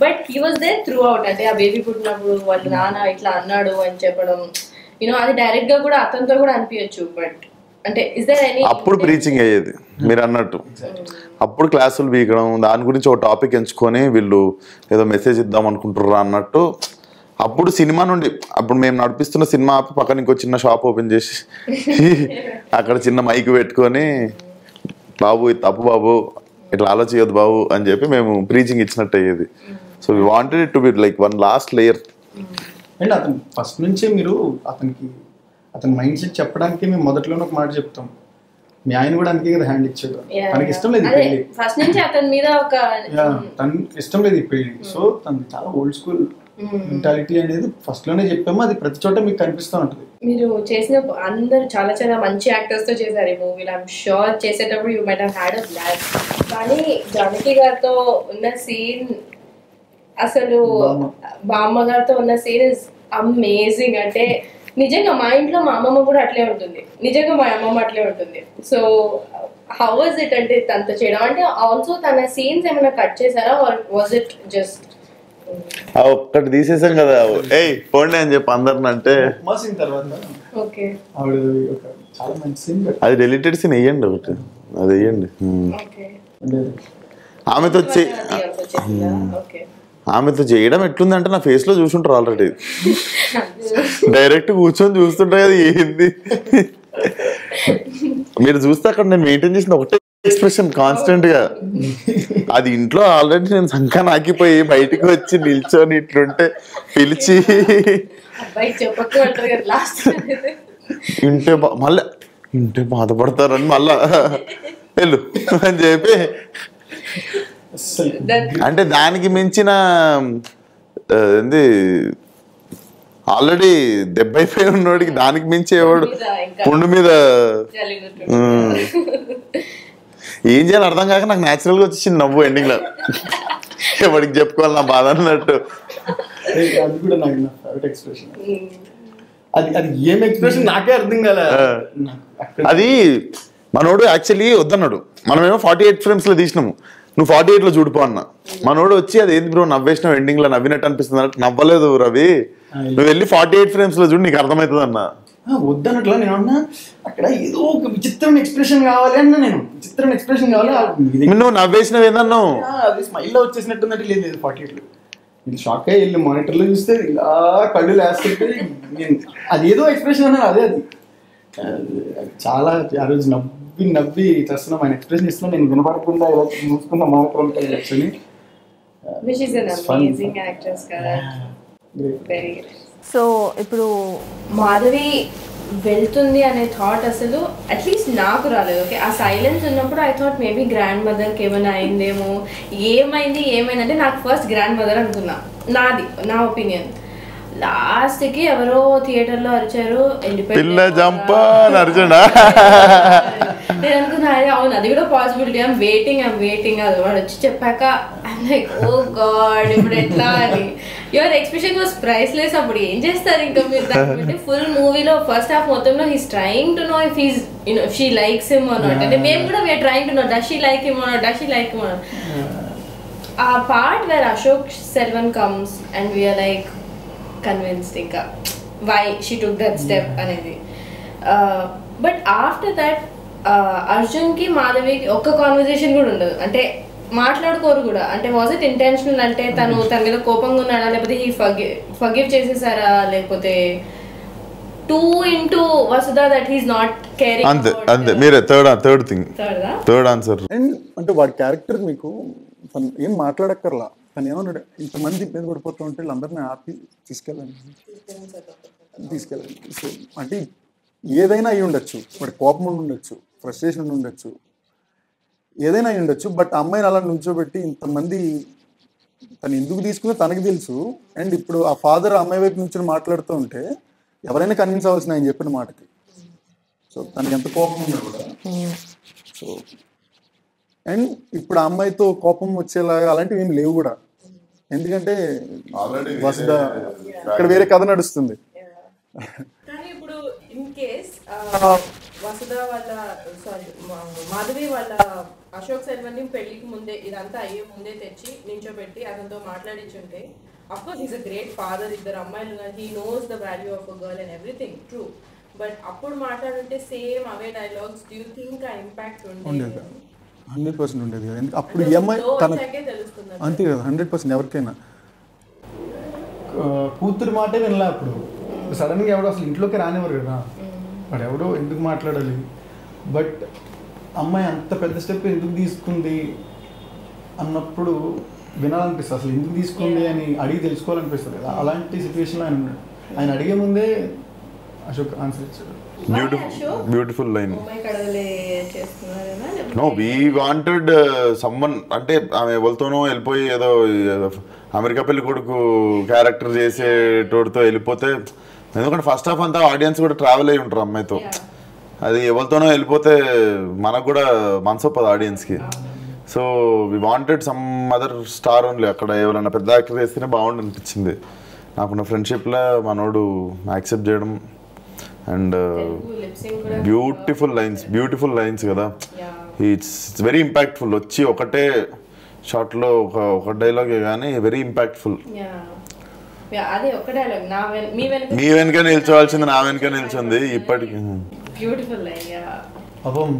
but he was there throughout అంటే ఆ బేబీ పుట్టినప్పుడు వాళ్ళ నాన్న ఇట్లా అన్నాడు అని చెప్పడం. యూనో అది డైరెక్ట్గా కూడా అతనితో కూడా అనిపించచ్చు బట్ అంటే ఇస్ దర్ ఎనీ అప్పుడు ప్రీచింగ్ అయ్యేది. మీరు అన్నట్టు. అప్పుడు క్లాసులు బీకడం దాని గురించి ఒక టాపిక్ ఎంచుకొని వీళ్ళు ఏదో మెసేజ్ ఇద్దాం అనుకుంటుర్రా అన్నట్టు. అప్పుడు సినిమా నుండి అప్పుడు మేము నడిపిస్తున్న సినిమా ఆపి పక్కన ఇంకో చిన్న షాప్ ఓపెన్ చేసి అక్కడ చిన్న మైక్ పెట్టుకొని బాబు ఇది తప్పు బాబు ఇట్లా ఆలోచించదు బాబు అని చెప్పి మేము ప్రీచింగ్ ఇచ్చినట్టు అయ్యేది. So we wanted to be like one last layer and అతను ఫస్ట్ నుంచే మీరు అతనికి అతని మైండ్ సెట్ చెప్పడానికి మేము మొదట్లోనే ఒక మాట చెప్తాం. మీ ఆయన కూడా అందుకే కదా హ్యాండ్ ఇచ్చాడు. తనకి ఇష్టం లేదు పెళ్ళి. ఫస్ట్ నుంచి అతని మీద ఒక తనకి ఇష్టం లేదు ఈ పెళ్ళి. సో తనది చాలా ఓల్డ్ స్కూల్ మెంటాలిటీ అనేది ఫస్ట్లోనే చెప్పాము. అది ప్రతి చోట మీకు కనిపిస్తూ ఉంటుంది. మీరు చేసిన అందరు చాలా చాలా మంచి యాక్టర్స్తో చేశారు ఈ మూవీలో ఐమ్ షూర్ చేసేటప్పుడు you might had a block కానీ జానకి గారితో ఉన్న సీన్ అసలు. బామ్మ. గారితో ఉన్న సీన్ ఇస్ అమేజింగ్ అంటే నిజంగా మా ఇంట్లో మా అమ్మమ్మ కూడా అట్లే ఉంటుంది. నిజంగా మా అమ్మమ్మ అట్లే ఉంటుంది. సో హౌ వాజ్ ఇట్ అంటే తనతో చేయడం? అంటే ఆల్సో తన సీన్స్ ఏమైనా కట్ చేశారా? వాజ్ ఇట్ జస్ట్ ఆ ఒక్కటి తీసేసాం కదా. ఏయ్ పోండి అని చెప్పి అందరిని అంటే అది డెలిటెడ్ సీన్ వేయండి ఒకటి. అది వేయండి. హ్మ్. ఓకే అంటే ఆమెతో చే- ఓకే ఆమెతో చేయడం ఎట్లుందంటే నా ఫేస్లో చూసుంటారు ఆల్రెడీ డైరెక్ట్ కూర్చొని చూస్తుంటే అది ఏంది? మీరు చూస్తే అక్కడ నేను మెయింటైన్ చేసిన ఒకటే ఎక్స్ప్రెషన్ కాన్స్టెంట్గా. అది ఇంట్లో ఆల్రెడీ నేను సంఖ నాకిపోయి బయటికి వచ్చి నిల్చొని ఇట్లుంటే పిలిచి కదా ఇంటే మళ్ళా ఇంటే బాధపడతారని మళ్ళా. వెళ్ళు అని చెప్పి అంటే దానికి మించిన ఏంది ఆల్రెడీ దెబ్బైపోయి ఉన్నోడికి దానికి మించి ఎవడు పుండు మీద. ఏం చేయాలి అర్థం కాక నాకు న్యాచురల్గా వచ్చేసింది నవ్వు ఎండింగ్లో. ఎవరికి చెప్పుకోవాలి నా బాధ అన్నట్టు. అదే కూడా నాకు నా ఫేవరెట్ ఎక్స్ప్రెషన్ అది అది ఏం ఎక్స్ప్రెషన్ నాకే అర్థం కాలే. అది మనోడు యాక్చువల్లీ వద్దన్నాడు. మనమేమో ఫార్టీ ఎయిట్ ఫ్రేమ్స్లో తీసినాము. నువ్వు ఫార్టీ ఎయిట్లో చూడిపో అన్న. మనోడు వచ్చి అది ఏంది బ్రో నవ్వేసినావు ఎండింగ్లో నవ్వినట్టు అనిపిస్తుంది అంటే నవ్వలేదు రవి. నువ్వు వెళ్ళి ఫార్టీ ఎయిట్ ఫ్రేమ్స్లో చూడు నీకు అర్థమవుతుంది అన్న. వద్దన్నట్లు నేను అన్నా అక్కడ ఏదో ఒక విచిత్రమైన ఎక్స్ప్రెషన్ కావాలి అన్న నేను. విచిత్రమైన ఎక్స్ప్రెషన్ కావాలి. నువ్వు నవ్వేసినవి ఏందన్నావు అది స్మైల్ వచ్చేసినట్టుందంటే లేదు లేదు ఫార్టీ ఎయిట్ నేను షాక్ అయ్యి వెళ్ళి మానిటర్లో చూస్తే ఇలా కళ్ళు లేస్తుంటే నేను అది ఏదో ఎక్స్ప్రెషన్ అన్నారు అది అది చాలా ఆ రోజు నవ్వి నవ్వి చేస్తున్నాం. ఆయన ఎక్స్ప్రెషన్ ఇస్తున్నా నేను వినపడకుండా ఇలా చూసుకున్న మానిటర్ కూర్చొని. Which is an It's fun. Amazing actress కదా? వెరీ సో ఇప్పుడు మాధవి వెళ్తుంది అనే థాట్ అసలు అట్లీస్ట్ నాకు రాలేదు ఓకే ఆ సైలెన్స్ ఉన్నప్పుడు ఐ థాట్ మేబీ గ్రాండ్ మదర్కి ఏమైనా అయిందేమో ఏమైంది ఏమైందంటే నాకు ఫస్ట్ గ్రాండ్ మదర్ అనుకున్నా. నాది నా ఒపీనియన్ లాస్ట్కి ఎవరో థియేటర్లో అరిచారు పిల్ల జంప నరచడా నేను అనుకున్నా అవును అది కూడా possibility I'm waiting I'm waiting అది వాడు వచ్చి చెప్పాక లైక్ ఓ గాడ్ ఇప్పుడు ఎట్లా అని. యువర్ ఎక్స్ప్రెషన్ వాస్ ప్రైస్లెస్ అప్పుడు. ఏం చేస్తారు ఇంకా మీరు? దాన్ని ఫుల్ మూవీలో ఫస్ట్ హాఫ్ మొత్తంలో he's trying to know if he's you know she likes him అంటే మేము కూడా we're trying to know does she like him అన్నో డస్ షీ లైక్ హిమ్ అన్నో ఆ part where Ashok Selvan comes and we're like convinced ఇంకా why she took that step అనేది. But after that అర్జున్కి మాధవికి ఒక్క కాన్వర్జేషన్ కూడా ఉండదు. అంటే మాట్లాడుకోరు కూడా. అంటే వాజ్ ఇట్ ఇంటెన్షనల్ అంటే తను తన మీద కోపంగా ఉన్నాడా? లేకపోతే ఈ ఫగివ్ చేసేసారా? లేకపోతే two into Vasudha that he's not caring అంతే అంతే. మీరే third third thing third answer and అంటే వాడి క్యారెక్టర్ మీకు ఏం మాట్లాడక్కర్లా? తను ఏమన్నాడు ఇంతమంది ఇబ్బంది పడిపోతూ ఉంటే వీళ్ళందరినీ ఆపి తీసుకెళ్ళండి. తీసుకెళ్ళండి. సో అంటే ఏదైనా అయి ఉండొచ్చు. మరి కోపం ఉండి ఉండొచ్చు ఫ్రస్ట్రేషన్ ఉండి ఉండొచ్చు. ఏదైనా అయి ఉండొచ్చు బట్ అమ్మాయిని అలా నుంచోబెట్టి ఇంతమంది తను ఎందుకు తీసుకుందో తనకి తెలుసు. అండ్ ఇప్పుడు ఆ ఫాదర్ అమ్మాయి వైపు నుంచి మాట్లాడుతూ ఉంటే ఎవరైనా కన్విన్స్ అవ్వాల్సిన ఆయన చెప్పిన మాటకి. సో తనకి ఎంత కోపం ఉన్నా కూడా. సో అండ్ ఇప్పుడు ఆ అమ్మాయితో కోపం వచ్చేలాగా అలాంటివి ఏమి లేవు కూడా. ఎందుకంటే వసుధ ఇక్కడ వేరే కథ నడుస్తుంది. కానీ ఇప్పుడు ఇన్ కేస్ వసుధ వాళ్ళ సారీ మాధవి వాళ్ళ అశోక్ శర్మని పెళ్ళికి ముందే ఇదంతా అయ్యే ముందే తెచ్చి నించోబెట్టి అతనితో మాట్లాడించుంటే of course is a great father ఇద్దరు అమ్మాయిలు he knows the value of a girl and everything true but అప్పుడు మాట్లాడుంటే సేమ్ అవే డైలాగ్స్ డూ యూ థింక్ ఆ ఇంపాక్ట్ ఉండేది. హండ్రెడ్ పర్సెంట్ ఉండేది కదా. అప్పుడు ఈ అమ్మాయి లో తన అంతే కదా హండ్రెడ్ పర్సెంట్ ఎవరికైనా. కూతురు మాటే వినలే అప్పుడు. సడన్గా ఎవడో అసలు ఇంట్లోకి రానివ్వరు కదా. వాడు ఎవడో ఎందుకు మాట్లాడాలి? బట్ అమ్మాయి అంత పెద్ద స్టెప్ ఎందుకు తీసుకుంది అన్నప్పుడు వినాలనిపిస్తుంది. అసలు ఎందుకు తీసుకుంది అని అడిగి తెలుసుకోవాలనిపిస్తుంది కదా. అలాంటి సిచ్యువేషన్లో ఆయన ఉన్నాడు. ఆయన అడిగే ముందే అశోక్ ఆన్సర్ ఇచ్చాడు. Beautiful beautiful line no we wanted someone అంటే ఆమె ఎవరితోనో వెళ్ళిపోయి ఏదో ఏదో అమెరికా పెళ్ళి కొడుకు క్యారెక్టర్ చేసేటోడితో వెళ్ళిపోతే ఎందుకంటే ఫస్ట్ హాఫ్ అంతా ఆడియన్స్ కూడా ట్రావెల్ అయి ఉంటారు అమ్మాయితో. అది ఎవరితోనో వెళ్ళిపోతే మనకు కూడా మనసొప్పదు ఆడియన్స్కి so we wanted some other star only అక్కడ ఎవరైనా పెద్ద యాక్టర్ చేస్తేనే బాగుండు అనిపించింది. నాకున్న ఫ్రెండ్షిప్లో మనోడు యాక్సెప్ట్ చేయడం and beautiful lines beautiful lines కదా. ఇట్స్ వెరీ ఇంపాక్ట్ఫుల్ వచ్చి ఒకటే షార్ట్లో ఒక ఒక డైలాగే కానీ వెరీ ఇంపాక్ట్ఫుల్ యా యా అదే ఒక్క డైలాగ్. నా వెన్ మీ వెనక నిల్చోవాల్సింది నా వెనుక నిల్చుంది. ఇప్పటికి. బ్యూటిఫుల్ లైన్ యా పాపం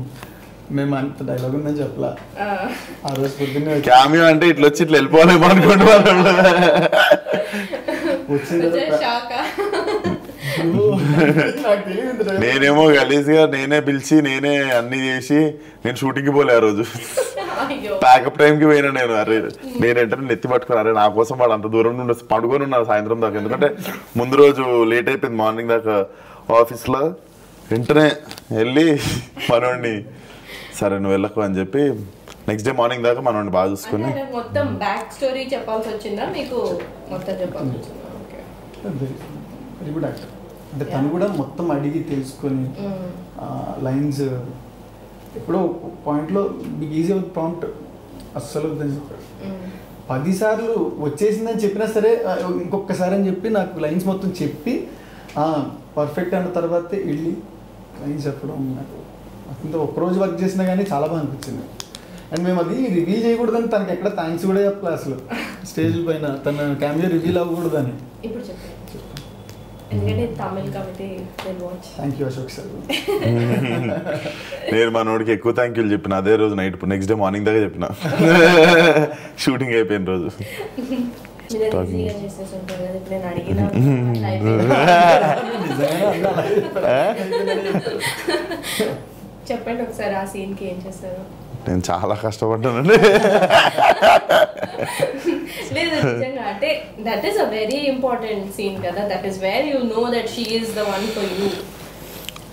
మేము అంత డైలాగ్ ఉందని చెప్పలా. ఆ. రోజు పొద్దున్నే క్యామియో అంటే ఇట్లా వచ్చి ఇట్లా వెళ్ళిపోవాలేమో అనుకుంటే వాళ్ళు వచ్చిన తర్వాత షాక్ నాకు తెలియదు ఇంత dialogue. నేనేమో గలీజ్గా నేనే పిలిచి నేనే అన్ని చేసి నేను షూటింగ్కి పోలే ఆ రోజు. ప్యాకప్ టైంకి పోయినా నేను. అరే నేనంటే నెత్తి పట్టుకుని అరే నా కోసం వాడు అంత దూరం నుండి పడుకొని ఉన్నాను సాయంత్రం దాకా. ఎందుకంటే ముందు రోజు లేట్ అయిపోయింది మార్నింగ్ దాకా ఆఫీస్లో వెంటనే వెళ్ళి మనోడిని సరే నువ్వు వెళ్ళకు అని చెప్పి నెక్స్ట్ డే మార్నింగ్ దాకా మనోడిని బాగా చూసుకొని మొత్తం బ్యాక్ స్టోరీ చెప్పాల్సి వచ్చిందా? మీకు మొత్తం చెప్పాల్సి వచ్చిందా? అంటే తను కూడా మొత్తం అడిగి తెలుసుకొని లైన్స్ ఎప్పుడో పాయింట్లో మీకు ఈజీ అవుతుంది ప్రాంప్ట్ అస్సలు పదిసార్లు వచ్చేసిందని చెప్పినా సరే ఇంకొకసారి అని చెప్పి నాకు లైన్స్ మొత్తం చెప్పి పర్ఫెక్ట్ అన్న తర్వాత వెళ్ళి లైన్స్ చెప్పడం నాకు అతనితో ఒక్కరోజు వర్క్ చేసినా కానీ చాలా బాగా అనిపించింది. అండ్ మేము అది రివీల్ చేయకూడదని తనకి ఎక్కడ థ్యాంక్స్ కూడా చెప్పలే అసలు. స్టేజ్ పైన తన క్యామియో రివీల్ అవ్వకూడదని. ఇప్పుడు ఎందుకంటే తమిళ్ కాబట్టి watch thank you Ashok sir నేను మనోడికి ఎక్కువ థ్యాంక్ యూలు చెప్పిన. అదే రోజు నైట్ నెక్స్ట్ డే మార్నింగ్ దాకా చెప్పిన. షూటింగ్ అయిపోయిన రోజు. చెప్పండి ఒకసారి ఆ సీన్కి ఏం చేస్తారు? నేను చాలా కష్టపడ్డానండి లేదు నిజంగా. అంటే that is a very important scene కదా. That is where you know that she is the one for you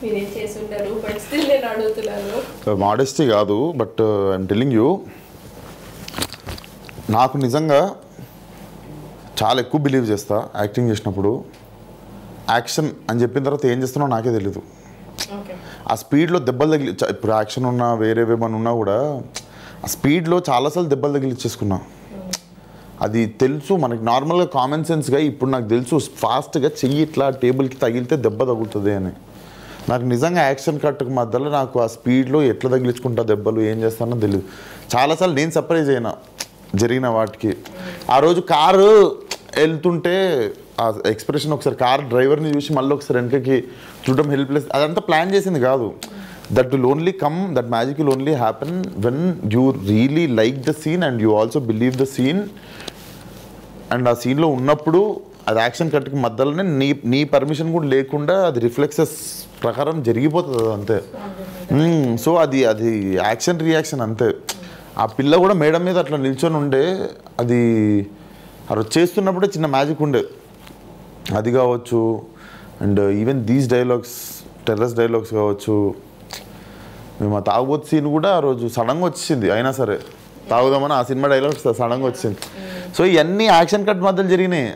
మీరేం చేసి ఉంటారు బట్ స్టిల్ నేను అడుగుతున్నాను. మాడెస్టీ కాదు బట్ ఐఎమ్ టెల్లింగ్ యూ నాకు నిజంగా చాలా ఎక్కువ బిలీవ్ చేస్తా యాక్టింగ్ చేసినప్పుడు. యాక్షన్ అని చెప్పిన తర్వాత ఏం చేస్తున్నావు నాకే తెలీదు. ఆ స్పీడ్లో దెబ్బలు తగిలి ఇప్పుడు యాక్షన్ ఉన్నా వేరే ఉన్నా కూడా ఆ స్పీడ్లో చాలాసార్లు దెబ్బలు తగిలిచ్చేసుకున్నా. అది తెలుసు మనకి నార్మల్గా కామన్ సెన్స్గా ఇప్పుడు నాకు తెలుసు ఫాస్ట్గా చెయ్యి ఇట్లా టేబుల్కి తగిలితే దెబ్బ తగులుతుంది అని. నాకు నిజంగా యాక్షన్ కట్టుకు మధ్యలో నాకు ఆ స్పీడ్లో ఎట్లా తగిలించుకుంటా దెబ్బలు ఏం చేస్తానో తెలియదు చాలాసార్లు నేను సర్ప్రైజ్ అయినా జరిగిన వాటికి. ఆ రోజు కారు వెళ్తుంటే ఆ ఎక్స్ప్రెషన్ ఒకసారి కార్ డ్రైవర్ని చూసి మళ్ళీ ఒకసారి వెనకకి చూడడం హెల్ప్లెస్ అదంతా ప్లాన్ చేసింది కాదు. That will only come that magic will only happen when you really like the scene and you also believe the scene and ఆ సీన్లో ఉన్నప్పుడు అది యాక్షన్ కట్కి మధ్యలోనే నీ నీ పర్మిషన్ కూడా లేకుండా అది రిఫ్లెక్సెస్ ప్రకారం జరిగిపోతుంది అది అంతే. Hmm, సో అది అది యాక్షన్ రియాక్షన్ అంతే. ఆ పిల్ల కూడా మేడం మీద అట్లా నిల్చొని ఉండే అది అది చేస్తున్నప్పుడే చిన్న మ్యాజిక్ ఉండే. అది కావచ్చు. And even these dialogues terrace dialogues కావచ్చు. మేము ఆ తాగుబోతు సీన్ కూడా ఆ రోజు సడన్గా వచ్చింది. అయినా సరే తాగుదామని ఆ సినిమా డైలాగ్స్ సడన్గా వచ్చింది. సో ఇవన్నీ యాక్షన్ కట్ మధ్యలో జరిగినాయి.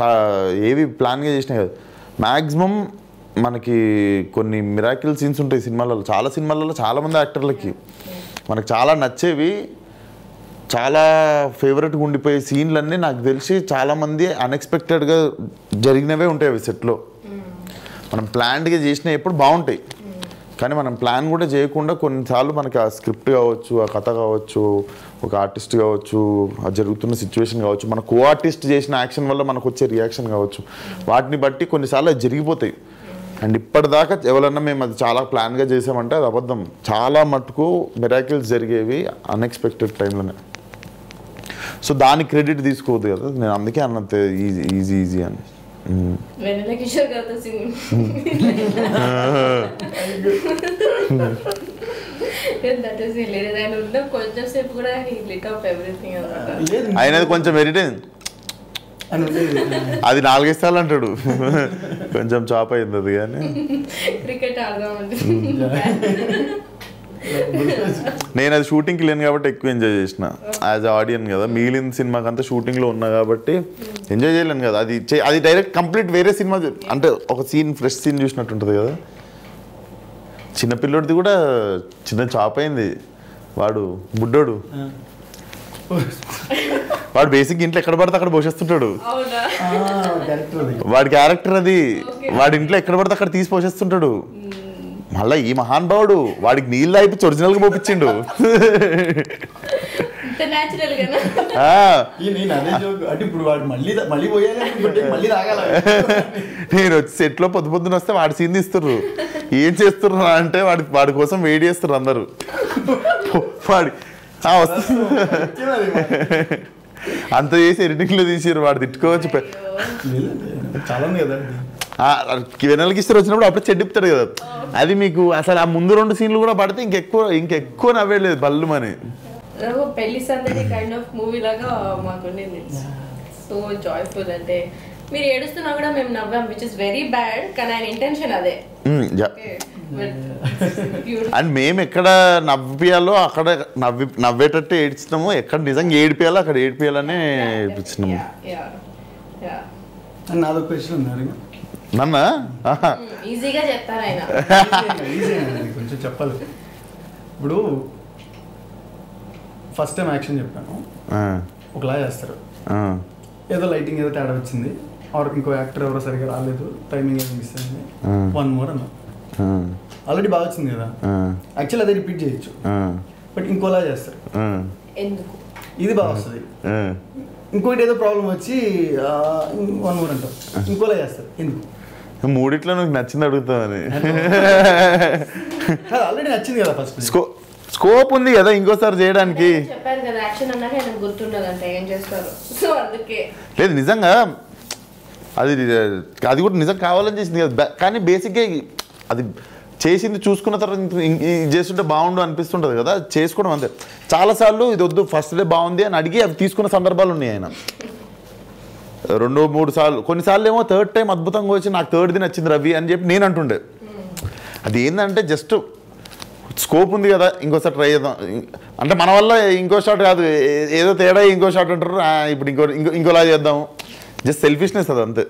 చా ఏవి ప్లాన్గా చేసినాయి కాదు. మ్యాక్సిమం మనకి కొన్ని మిరాకిల్ సీన్స్ ఉంటాయి సినిమాలలో. చాలా సినిమాలలో చాలామంది యాక్టర్లకి మనకు చాలా నచ్చేవి. చాలా ఫేవరెట్గా ఉండిపోయే సీన్లన్నీ నాకు తెలిసి చాలామంది అన్ఎక్స్పెక్టెడ్గా జరిగినవే ఉంటాయి అవి సెట్లో మనం ప్లాన్డ్గా చేసినా ఎప్పుడు బాగుంటాయి. కానీ మనం ప్లాన్ కూడా చేయకుండా కొన్నిసార్లు మనకి ఆ స్క్రిప్ట్ కావచ్చు ఆ కథ కావచ్చు ఒక ఆర్టిస్ట్ కావచ్చు ఆ జరుగుతున్న సిచ్యువేషన్ కావచ్చు మన కో ఆర్టిస్ట్ చేసిన యాక్షన్ వల్ల మనకు వచ్చే రియాక్షన్ కావచ్చు. వాటిని బట్టి కొన్నిసార్లు అది జరిగిపోతాయి. అండ్ ఇప్పటిదాకా ఎవరన్నా మేము అది చాలా ప్లాన్గా చేసామంటే అది అబద్ధం. చాలా మటుకు మిరాకిల్స్ జరిగేవి అన్ఎక్స్పెక్టెడ్ టైంలోనే సో దాని క్రెడిట్ తీసుకోవద్దు కదా. నేను అందుకే అన్నంత ఈజీ ఈజీ ఈజీ అని. ఉన్న కొంచెం సేపు కూడా హీ లిట్ అప్ ఎవ్రీథింగ్ అన్నమాట లేదు ఆయనది కొంచెం ఎరిటైన్ అది నాలుగైదు సార్లు అంటాడు. కొంచెం చాప్ అయింది అది కానీ. క్రికెట్ ఆడదామండి నేను అది షూటింగ్కి లేను కాబట్టి ఎక్కువ ఎంజాయ్ చేసిన. యాజ్ ఆడియన్ కదా. మిగిలిన సినిమాకి అంతా షూటింగ్లో ఉన్నా కాబట్టి ఎంజాయ్ చేయలేను కదా. అది అది డైరెక్ట్ కంప్లీట్ వేరే సినిమా అంటే ఒక సీన్ ఫ్రెష్ సీన్ చూసినట్టు ఉంటుంది కదా. చిన్నపిల్లోడిది కూడా చిన్న చాప్ అయింది. వాడు బుడ్డోడు. వాడు బేసిక్ ఇంట్లో ఎక్కడ పడితే అక్కడ పోషిస్తుంటాడు. వాడి క్యారెక్టర్ అది. వాడి ఇంట్లో ఎక్కడ పడితే అక్కడ తీసి పోషిస్తుంటాడు. మళ్ళా ఈ మహానుభావుడు వాడికి నీళ్ళు అయిపోయి ఒరిజినల్గా పోపించిండు. ఇంత న్యాచురల్ గానా ఆ, ఈ నేను వచ్చి సెట్లో పొద్దు పొద్దున వస్తే వాడి సీన్ తీస్తుర్రు. ఏం చేస్తుర్రు అంటే వాడి వాడి కోసం వెయిట్ చేస్తారు అందరు. వాడి అంత చేసి ఎడిటింగ్లో తీసిర్రు వాడు తిట్టుకోవచ్చు. చాలా ఉంది కదా అది. ఆ, వెనల్కి ఇస్తారు వచ్చినప్పుడు అప్పుడు చెడ్డిపుతాడు కదా. అది మీకు అసలు ఆ ముందు రెండు సీన్లు కూడా పడితే ఇంకెక్కువ ఇంకెక్కువ నవ్వేలేదు బల్లు అని పెళ్ళి సందడి కైండ్ ఆఫ్ మూవీ లాగా మాకు ఉండింది సో జాయ్ఫుల్ అంటే. మీరు ఏడుస్తున్నా కూడా మేము నవ్వాం విచ్ ఇస్ వెరీ బ్యాడ్ కానీ ఆయన ఇంటెన్షన్ అదే. అండ్ మేము ఎక్కడ నవ్వియాలో అక్కడ నవ్వి నవ్వేటట్టు ఏడ్చినాము ఎక్కడ నిజంగా ఏడిపియాలో అక్కడ ఏడిపియాలనే ఏడిపించినాము అని నాదొక క్వశ్చన్ ఉన్నారు నన్న. ఈజీగా చెప్తారు ఆయన. ఈజీ అండి కొంచెం చెప్పాలి. ఇప్పుడు ఫస్ట్ టైం యాక్షన్ చెప్పాను. ఆ, ఒకలా చేస్తారు. ఆ, ఏదో లైటింగ్ ఏదో తేడా వచ్చింది. ఆర్ ఇంకో యాక్టర్ ఎవరో సరిగా రాలేదు. టైమింగ్ ఏదో మిస్ అయింది. వన్ మోర్ అన్న. ఆ, ఆల్రెడీ బాగా వచ్చింది కదా. ఆ, యాక్చువల్ అదే రిపీట్ చేయొచ్చు. ఆ, బట్ ఇంకోలా చేస్తారు. ఎందుకు? ఇది బాగా వస్తుంది. ఇంకోటి ఏదో ప్రాబ్లం వచ్చి వన్ మోర్ అంటారు. ఇంకోలా చేస్తారు. ఎందుకు? మూడిట్లో నాకు నచ్చింది అడుగుతామని ఆల్రెడీ నచ్చింది కదా ఫస్ట్ స్కో స్కోప్ ఉంది కదా ఇంకోసారి చేయడానికి. చెప్పారు కదా యాక్షన్ అన్నాక ఆయన గుర్తుండదంట ఏం చేస్తారు? సో అందుకే. లేదు నిజంగా అది అది కూడా నిజం కావాలని చేసింది కదా. కానీ బేసిక్గా అది చేసింది చూసుకున్న తర్వాత చేస్తుంటే బాగుండు అనిపిస్తుంటుంది కదా. అది చేసుకోవడం అంతే. చాలాసార్లు ఇది వద్దు ఫస్ట్ డే బాగుంది అని అడిగి అవి తీసుకున్న సందర్భాలు ఉన్నాయి ఆయన. రెండు మూడు సార్లు. కొన్నిసార్లు ఏమో థర్డ్ టైం అద్భుతంగా వచ్చి నాకు థర్డ్ది నచ్చింది రవి అని చెప్పి నేను అంటుండే. అది ఏంటంటే జస్ట్ స్కోప్ ఉంది కదా ఇంకోసారి ట్రై చేద్దాం. అంటే మన వల్ల ఇంకో షాట్ కాదు. ఏదో తేడా ఇంకో షాట్ అంటారు. ఇప్పుడు ఇంకో ఇంకో ఇంకోలా చేద్దాం జస్ట్ సెల్ఫిష్నెస్ అది అంతే.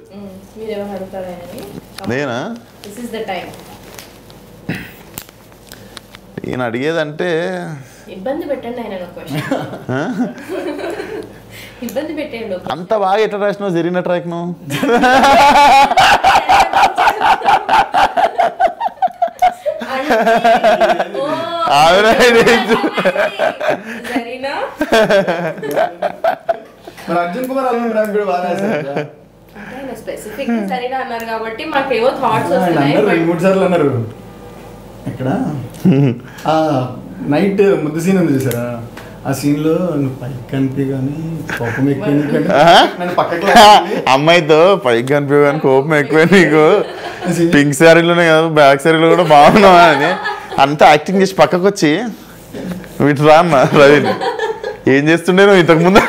నేనా? నేను అడిగేదంటే ఇబ్బంది పెట్టండి ఆయన క్వశ్చన్ ఇబ్బంది పెట్టండి అంత బాగా ఎట్లా రాసినావు? జరిగిన ట్రాక్ను ఓ, ఆవిడ ఇది- సరేనా మరి అర్జున్ కుమార్ స్పెసిఫిక్ సరేనా అన్నారు కాబట్టి మాకేవో థాట్స్ ఆయన వస్తున్నాయి అన్నారు రెండు but మూడు సార్లు అన్నారు. ఎక్కడ? ఆ నైట్ ముద్దు సీన్ ఉంది చూసారా? ఆ సీన్లో నువ్వు పైకి కనిపి కానీ కోపం ఎక్కువ అమ్మాయితో పైకి కనిపించు కానీ కోపం ఎక్కువ నీకు? పింక్ శారీలోనే కాదు బ్యాక్ శారీలో కూడా బాగున్నావా అని. అంతా యాక్టింగ్ చేసి పక్కకు వచ్చి వీటి రా అన్న రవిని ఏం చేస్తుండే నువ్వు ఇంతకు ముందు?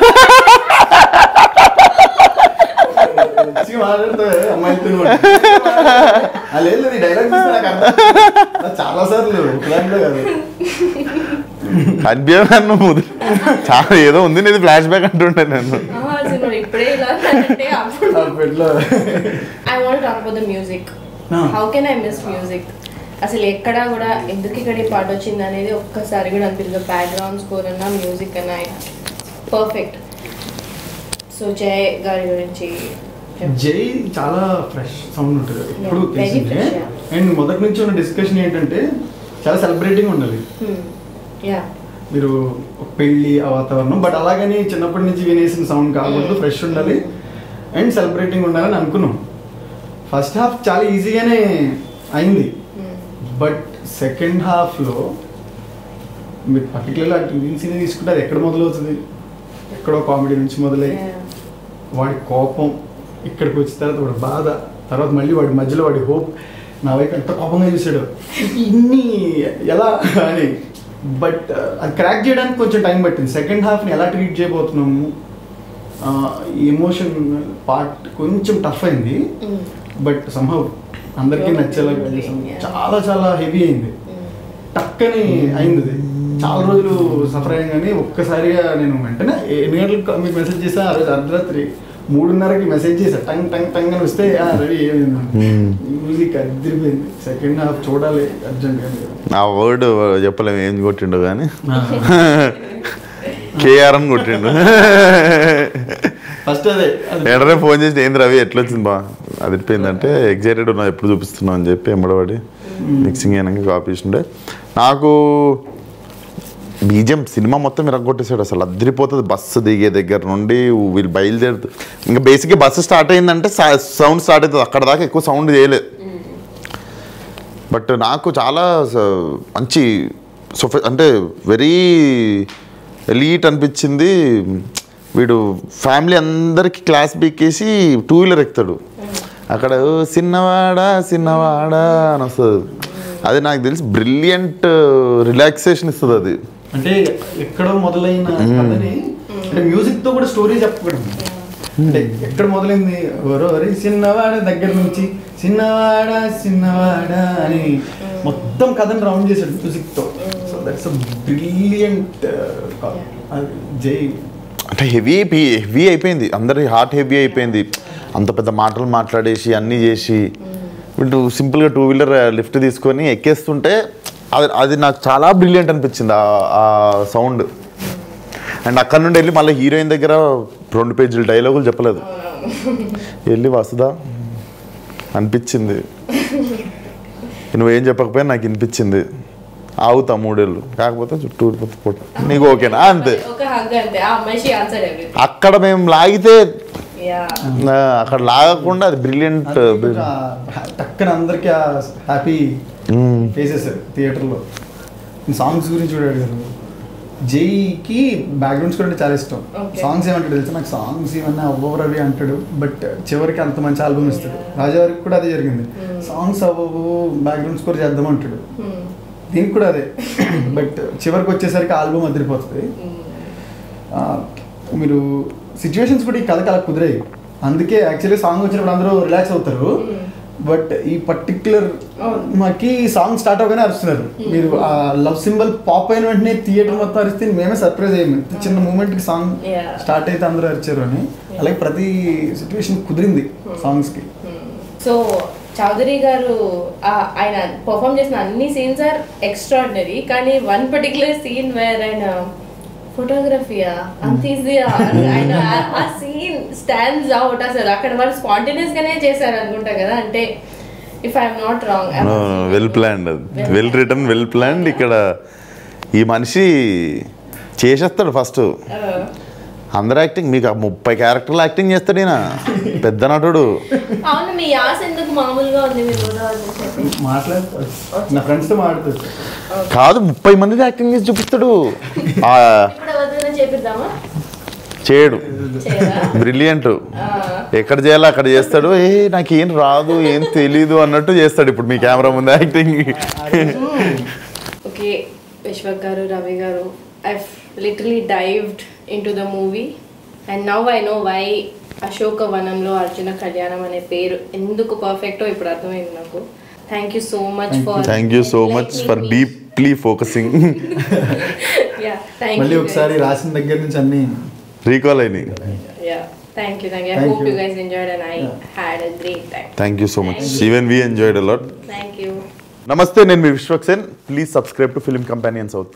చాలా సార్లు అభ్యర్థన ముద్ర చాలా ఏదో ఉంది నీది ఫ్లాష్ బ్యాక్ అంటుంటే నేను ఆహా, అసలు మరి ఇప్పుడే ఇలా అంటే అప్పుడు. ఆ పెట్లో I want talk about the music. How can I miss music అసలు ఎక్కడ కూడా ఎందుకు ఇక్కడ ఈ పాట వచ్చింది అనేది ఒక్కసారి కూడా అనిపించదు. బ్యాక్గ్రౌండ్ స్కోర్ అన్నా మ్యూజిక్ అన్నా పర్ఫెక్ట్ సో జయ్ గారి గురించి. జై చాలా ఫ్రెష్ సౌండ్ ఉంటుంది. తెలిసిందే. yeah. అండ్ మొదటి నుంచి ఉన్న డిస్కషన్ ఏంటంటే చాలా సెలబ్రేటింగ్ ఉండాలి. Hmm. మీరు ఒక పెళ్ళి ఆ వాతావరణం. బట్ అలాగని చిన్నప్పటి నుంచి వినేసిన సౌండ్ కాకూడదు ఫ్రెష్ ఉండాలి. అండ్ సెలబ్రేటింగ్ ఉండాలని అనుకున్నాం. ఫస్ట్ హాఫ్ చాలా ఈజీగానే అయింది. బట్ సెకండ్ హాఫ్లో మీరు పర్టికులర్గా సీన్ తీసుకుంటే అది ఎక్కడ మొదలవుతుంది? ఎక్కడో కామెడీ నుంచి మొదలై. వాడి కోపం ఇక్కడికి వచ్చిన తర్వాత వాడి బాధ తర్వాత మళ్ళీ వాడి మధ్యలో వాడి హోప్ నా వైపు ఎంత కోపంగా చూసాడు ఇన్ని ఎలా అని బట్ అది క్రాక్ చేయడానికి కొంచెం టైం పట్టింది సెకండ్ హాఫ్ని ఎలా ట్రీట్ చేయబోతున్నాము ఎమోషన్ పార్ట్ కొంచెం టఫ్ అయింది Hmm. బట్ సంహవ్ అందరికీ. నచ్చేలా. చాలా చాలా హెవీ అయింది Hmm. టక్కని అయింది చాలా రోజులు సఫర్ అయ్యాం కానీ ఒక్కసారిగా నేను వెంటనే ఎన్ని గంటలకు మీకు మెసేజ్ చేసా ఆ రోజు అర్ధరాత్రి మూడున్నరకి మెసేజ్ చేసా టంగ్ టంగ్ టంగ్ అని వస్తే "ఆ, రవి మ్యూజిక్ అదిరిపోయింది. సెకండ్ హాఫ్ చూడాలి అర్జెంట్గా ఆ వర్డ్ చెప్పలేము ఏం కొట్టిండు కానీ కేఆర్ అని కొట్టిండు. ఫస్ట్ అదే వెంటనే ఫోన్ చేసి ఏంది రవి ఎట్లా వచ్చింది బా? అది అయిపోయిందంటే ఎగ్జైటెడ్ ఉన్నా ఎప్పుడు చూపిస్తున్నావు? అని చెప్పి ఎంబడబడి మిక్సింగ్ అయినాక కాపీ ఇస్తుండే నాకు బీజం సినిమా మొత్తం ఇరగొట్టేసాడు అసలు అదిరిపోతుంది. బస్సు దిగే దగ్గర నుండి వీళ్ళు బయలుదేరుతూ ఇంకా బేసిక్గా బస్సు స్టార్ట్ అయిందంటే సౌండ్ స్టార్ట్ అవుతుంది. అక్కడ దాకా ఎక్కువ సౌండ్ చేయలేదు బట్ నాకు చాలా మంచి సొఫ అంటే వెరీ ఎలీట్ అనిపించింది. వీడు ఫ్యామిలీ అందరికి క్లాస్ బీకేసి టూ వీలర్ ఎక్కుతాడు. అక్కడ చిన్నవాడా చిన్నవాడా అని వస్తుంది. అది నాకు తెలిసి బ్రిలియంట్ రిలాక్సేషన్ ఇస్తుంది అది. అంటే ఎక్కడో మొదలైన కథని అంటే మ్యూజిక్తో కూడా స్టోరీ చెప్పకూడదు. అంటే ఎక్కడ మొదలైంది? ఎవరోరి చిన్నవాడ దగ్గర నుంచి చిన్నవాడ చిన్నవాడ అని మొత్తం కథని రౌండ్ చేశాడు మ్యూజిక్తో. సో దట్స్ బ్రిలియంట్ జై. అంటే హెవీ హెవీ అయిపోయింది. అందరి హార్ట్ హెవీ అయిపోయింది. అంత పెద్ద మాటలు మాట్లాడేసి అన్నీ చేసి వీళ్ళు సింపుల్గా టూ వీలర్ లిఫ్ట్ తీసుకొని ఎక్కేస్తుంటే అది అది నాకు చాలా బ్రిలియంట్ అనిపించింది ఆ- సౌండ్ అండ్ అక్కడ నుండి వెళ్ళి మళ్ళీ హీరోయిన్ దగ్గర రెండు పేజీలు డైలాగులు చెప్పలేదు. వెళ్ళి వస్తుందా అనిపించింది. నువ్వేం చెప్పకపోయినా నాకు వినిపించింది. ఆగుతా మూడేళ్ళు. కాకపోతే చుట్టూ ఊరిపోతే పోతా. నీకు ఓకేనా? అంతే. అక్కడ మేము లాగితే అక్కడ లాగకుండా అది బ్రిలియంట్ టక్కన అందరికి హ్యాపీ ఫేసెస్ థియేటర్లో సాంగ్స్ గురించి కూడా అడిగారు. జైకి బ్యాక్గ్రౌండ్స్ కూడా అంటే చాలా ఇష్టం. సాంగ్స్ ఏమంటాడు తెలుసా? నాకు సాంగ్స్ ఏమన్నా అవ్వవు అవి అంటాడు బట్ చివరికి అంత మంచి ఆల్బమ్ ఇస్తాడు. రాజావారికి కూడా అదే జరిగింది. సాంగ్స్ అవ్వవు బ్యాక్గ్రౌండ్ స్కోర్ చేద్దాం అంటాడు. దీనికి కూడా అదే. బట్ చివరికి వచ్చేసరికి ఆల్బమ్ అదిరిపోతుంది. ఆ, మీరు సిచ్యువేషన్స్ కూడా ఈ కథకి అలా కుదిరాయి. అందుకే యాక్చువల్లీ సాంగ్ వచ్చినప్పుడు అందరూ రిలాక్స్ అవుతారు. బట్ ఈ పర్టిక్యులర్ మాకి సాంగ్ స్టార్ట్ అవగానే అరుస్తున్నారు. మీరు ఆ లవ్ సింబల్ పాప్ అయిన వెంటనే థియేటర్ మొత్తం అరిస్తే మేమే సర్ప్రైజ్ అయ్యాము. చిన్న మూమెంట్కి సాంగ్. స్టార్ట్ అయితే అందరూ అరిచారు అని. అలాగే ప్రతి సిచ్యువేషన్ కుదిరింది సాంగ్స్కి. సో చౌదరి గారు ఆయన పర్ఫామ్ చేసిన అన్ని సీన్స్ ఆర్ ఎక్స్ట్రాడినరీ కానీ వన్ పర్టికులర్ సీన్ వేర్ ఆయన ఫోటోగ్రఫీయా? అంత ఈజీయా? ఆయన ఆ- సీన్ స్టాండ్స్ అవుట్ అసలు. అక్కడ వాళ్ళు స్పాంటేనియస్ గానే చేశారు అనుకుంటా కదా అంటే if I'm not wrong well planned అది. వెల్ రిటర్న్ వెల్ ప్లాన్డ్ ఇక్కడ ఈ మనిషి చేసేస్తాడు ఫస్ట్ అందరు యాక్టింగ్ మీకు ఆ ముప్పై క్యారెక్టర్లు యాక్టింగ్ చేస్తాడు ఈయన. పెద్ద నటుడు. కాదు ముప్పై మంది యాక్టింగ్ చేసి చూపిస్తాడు. చేయడు. బ్రిలియంట్. ఎక్కడ చేయాలో అక్కడ చేస్తాడు. ఏ నాకేం రాదు ఏం తెలీదు అన్నట్టు చేస్తాడు ఇప్పుడు మీ కెమెరా ముందు యాక్టింగ్ ఓకే విశ్వక్ గారు రవి గారు I literally dived into the movie and now I know why Ashoka Vanamlo Arjuna Kalyanam అనే పేరు ఎందుకు పర్ఫెక్టో ఇప్పుడు అర్థమైంది నాకు. Thank you so much for thank you so much for deeply focusing మళ్ళీ ఒకసారి రాసిన దగ్గర నుంచి అన్ని రీకాల్ అయినాయి. Thank you thank you I Thank hope you. You guys enjoyed and I had a great time thank you so much even we enjoyed a lot thank you నమస్తే నేను మీ Vishwaksen please subscribe to film companions out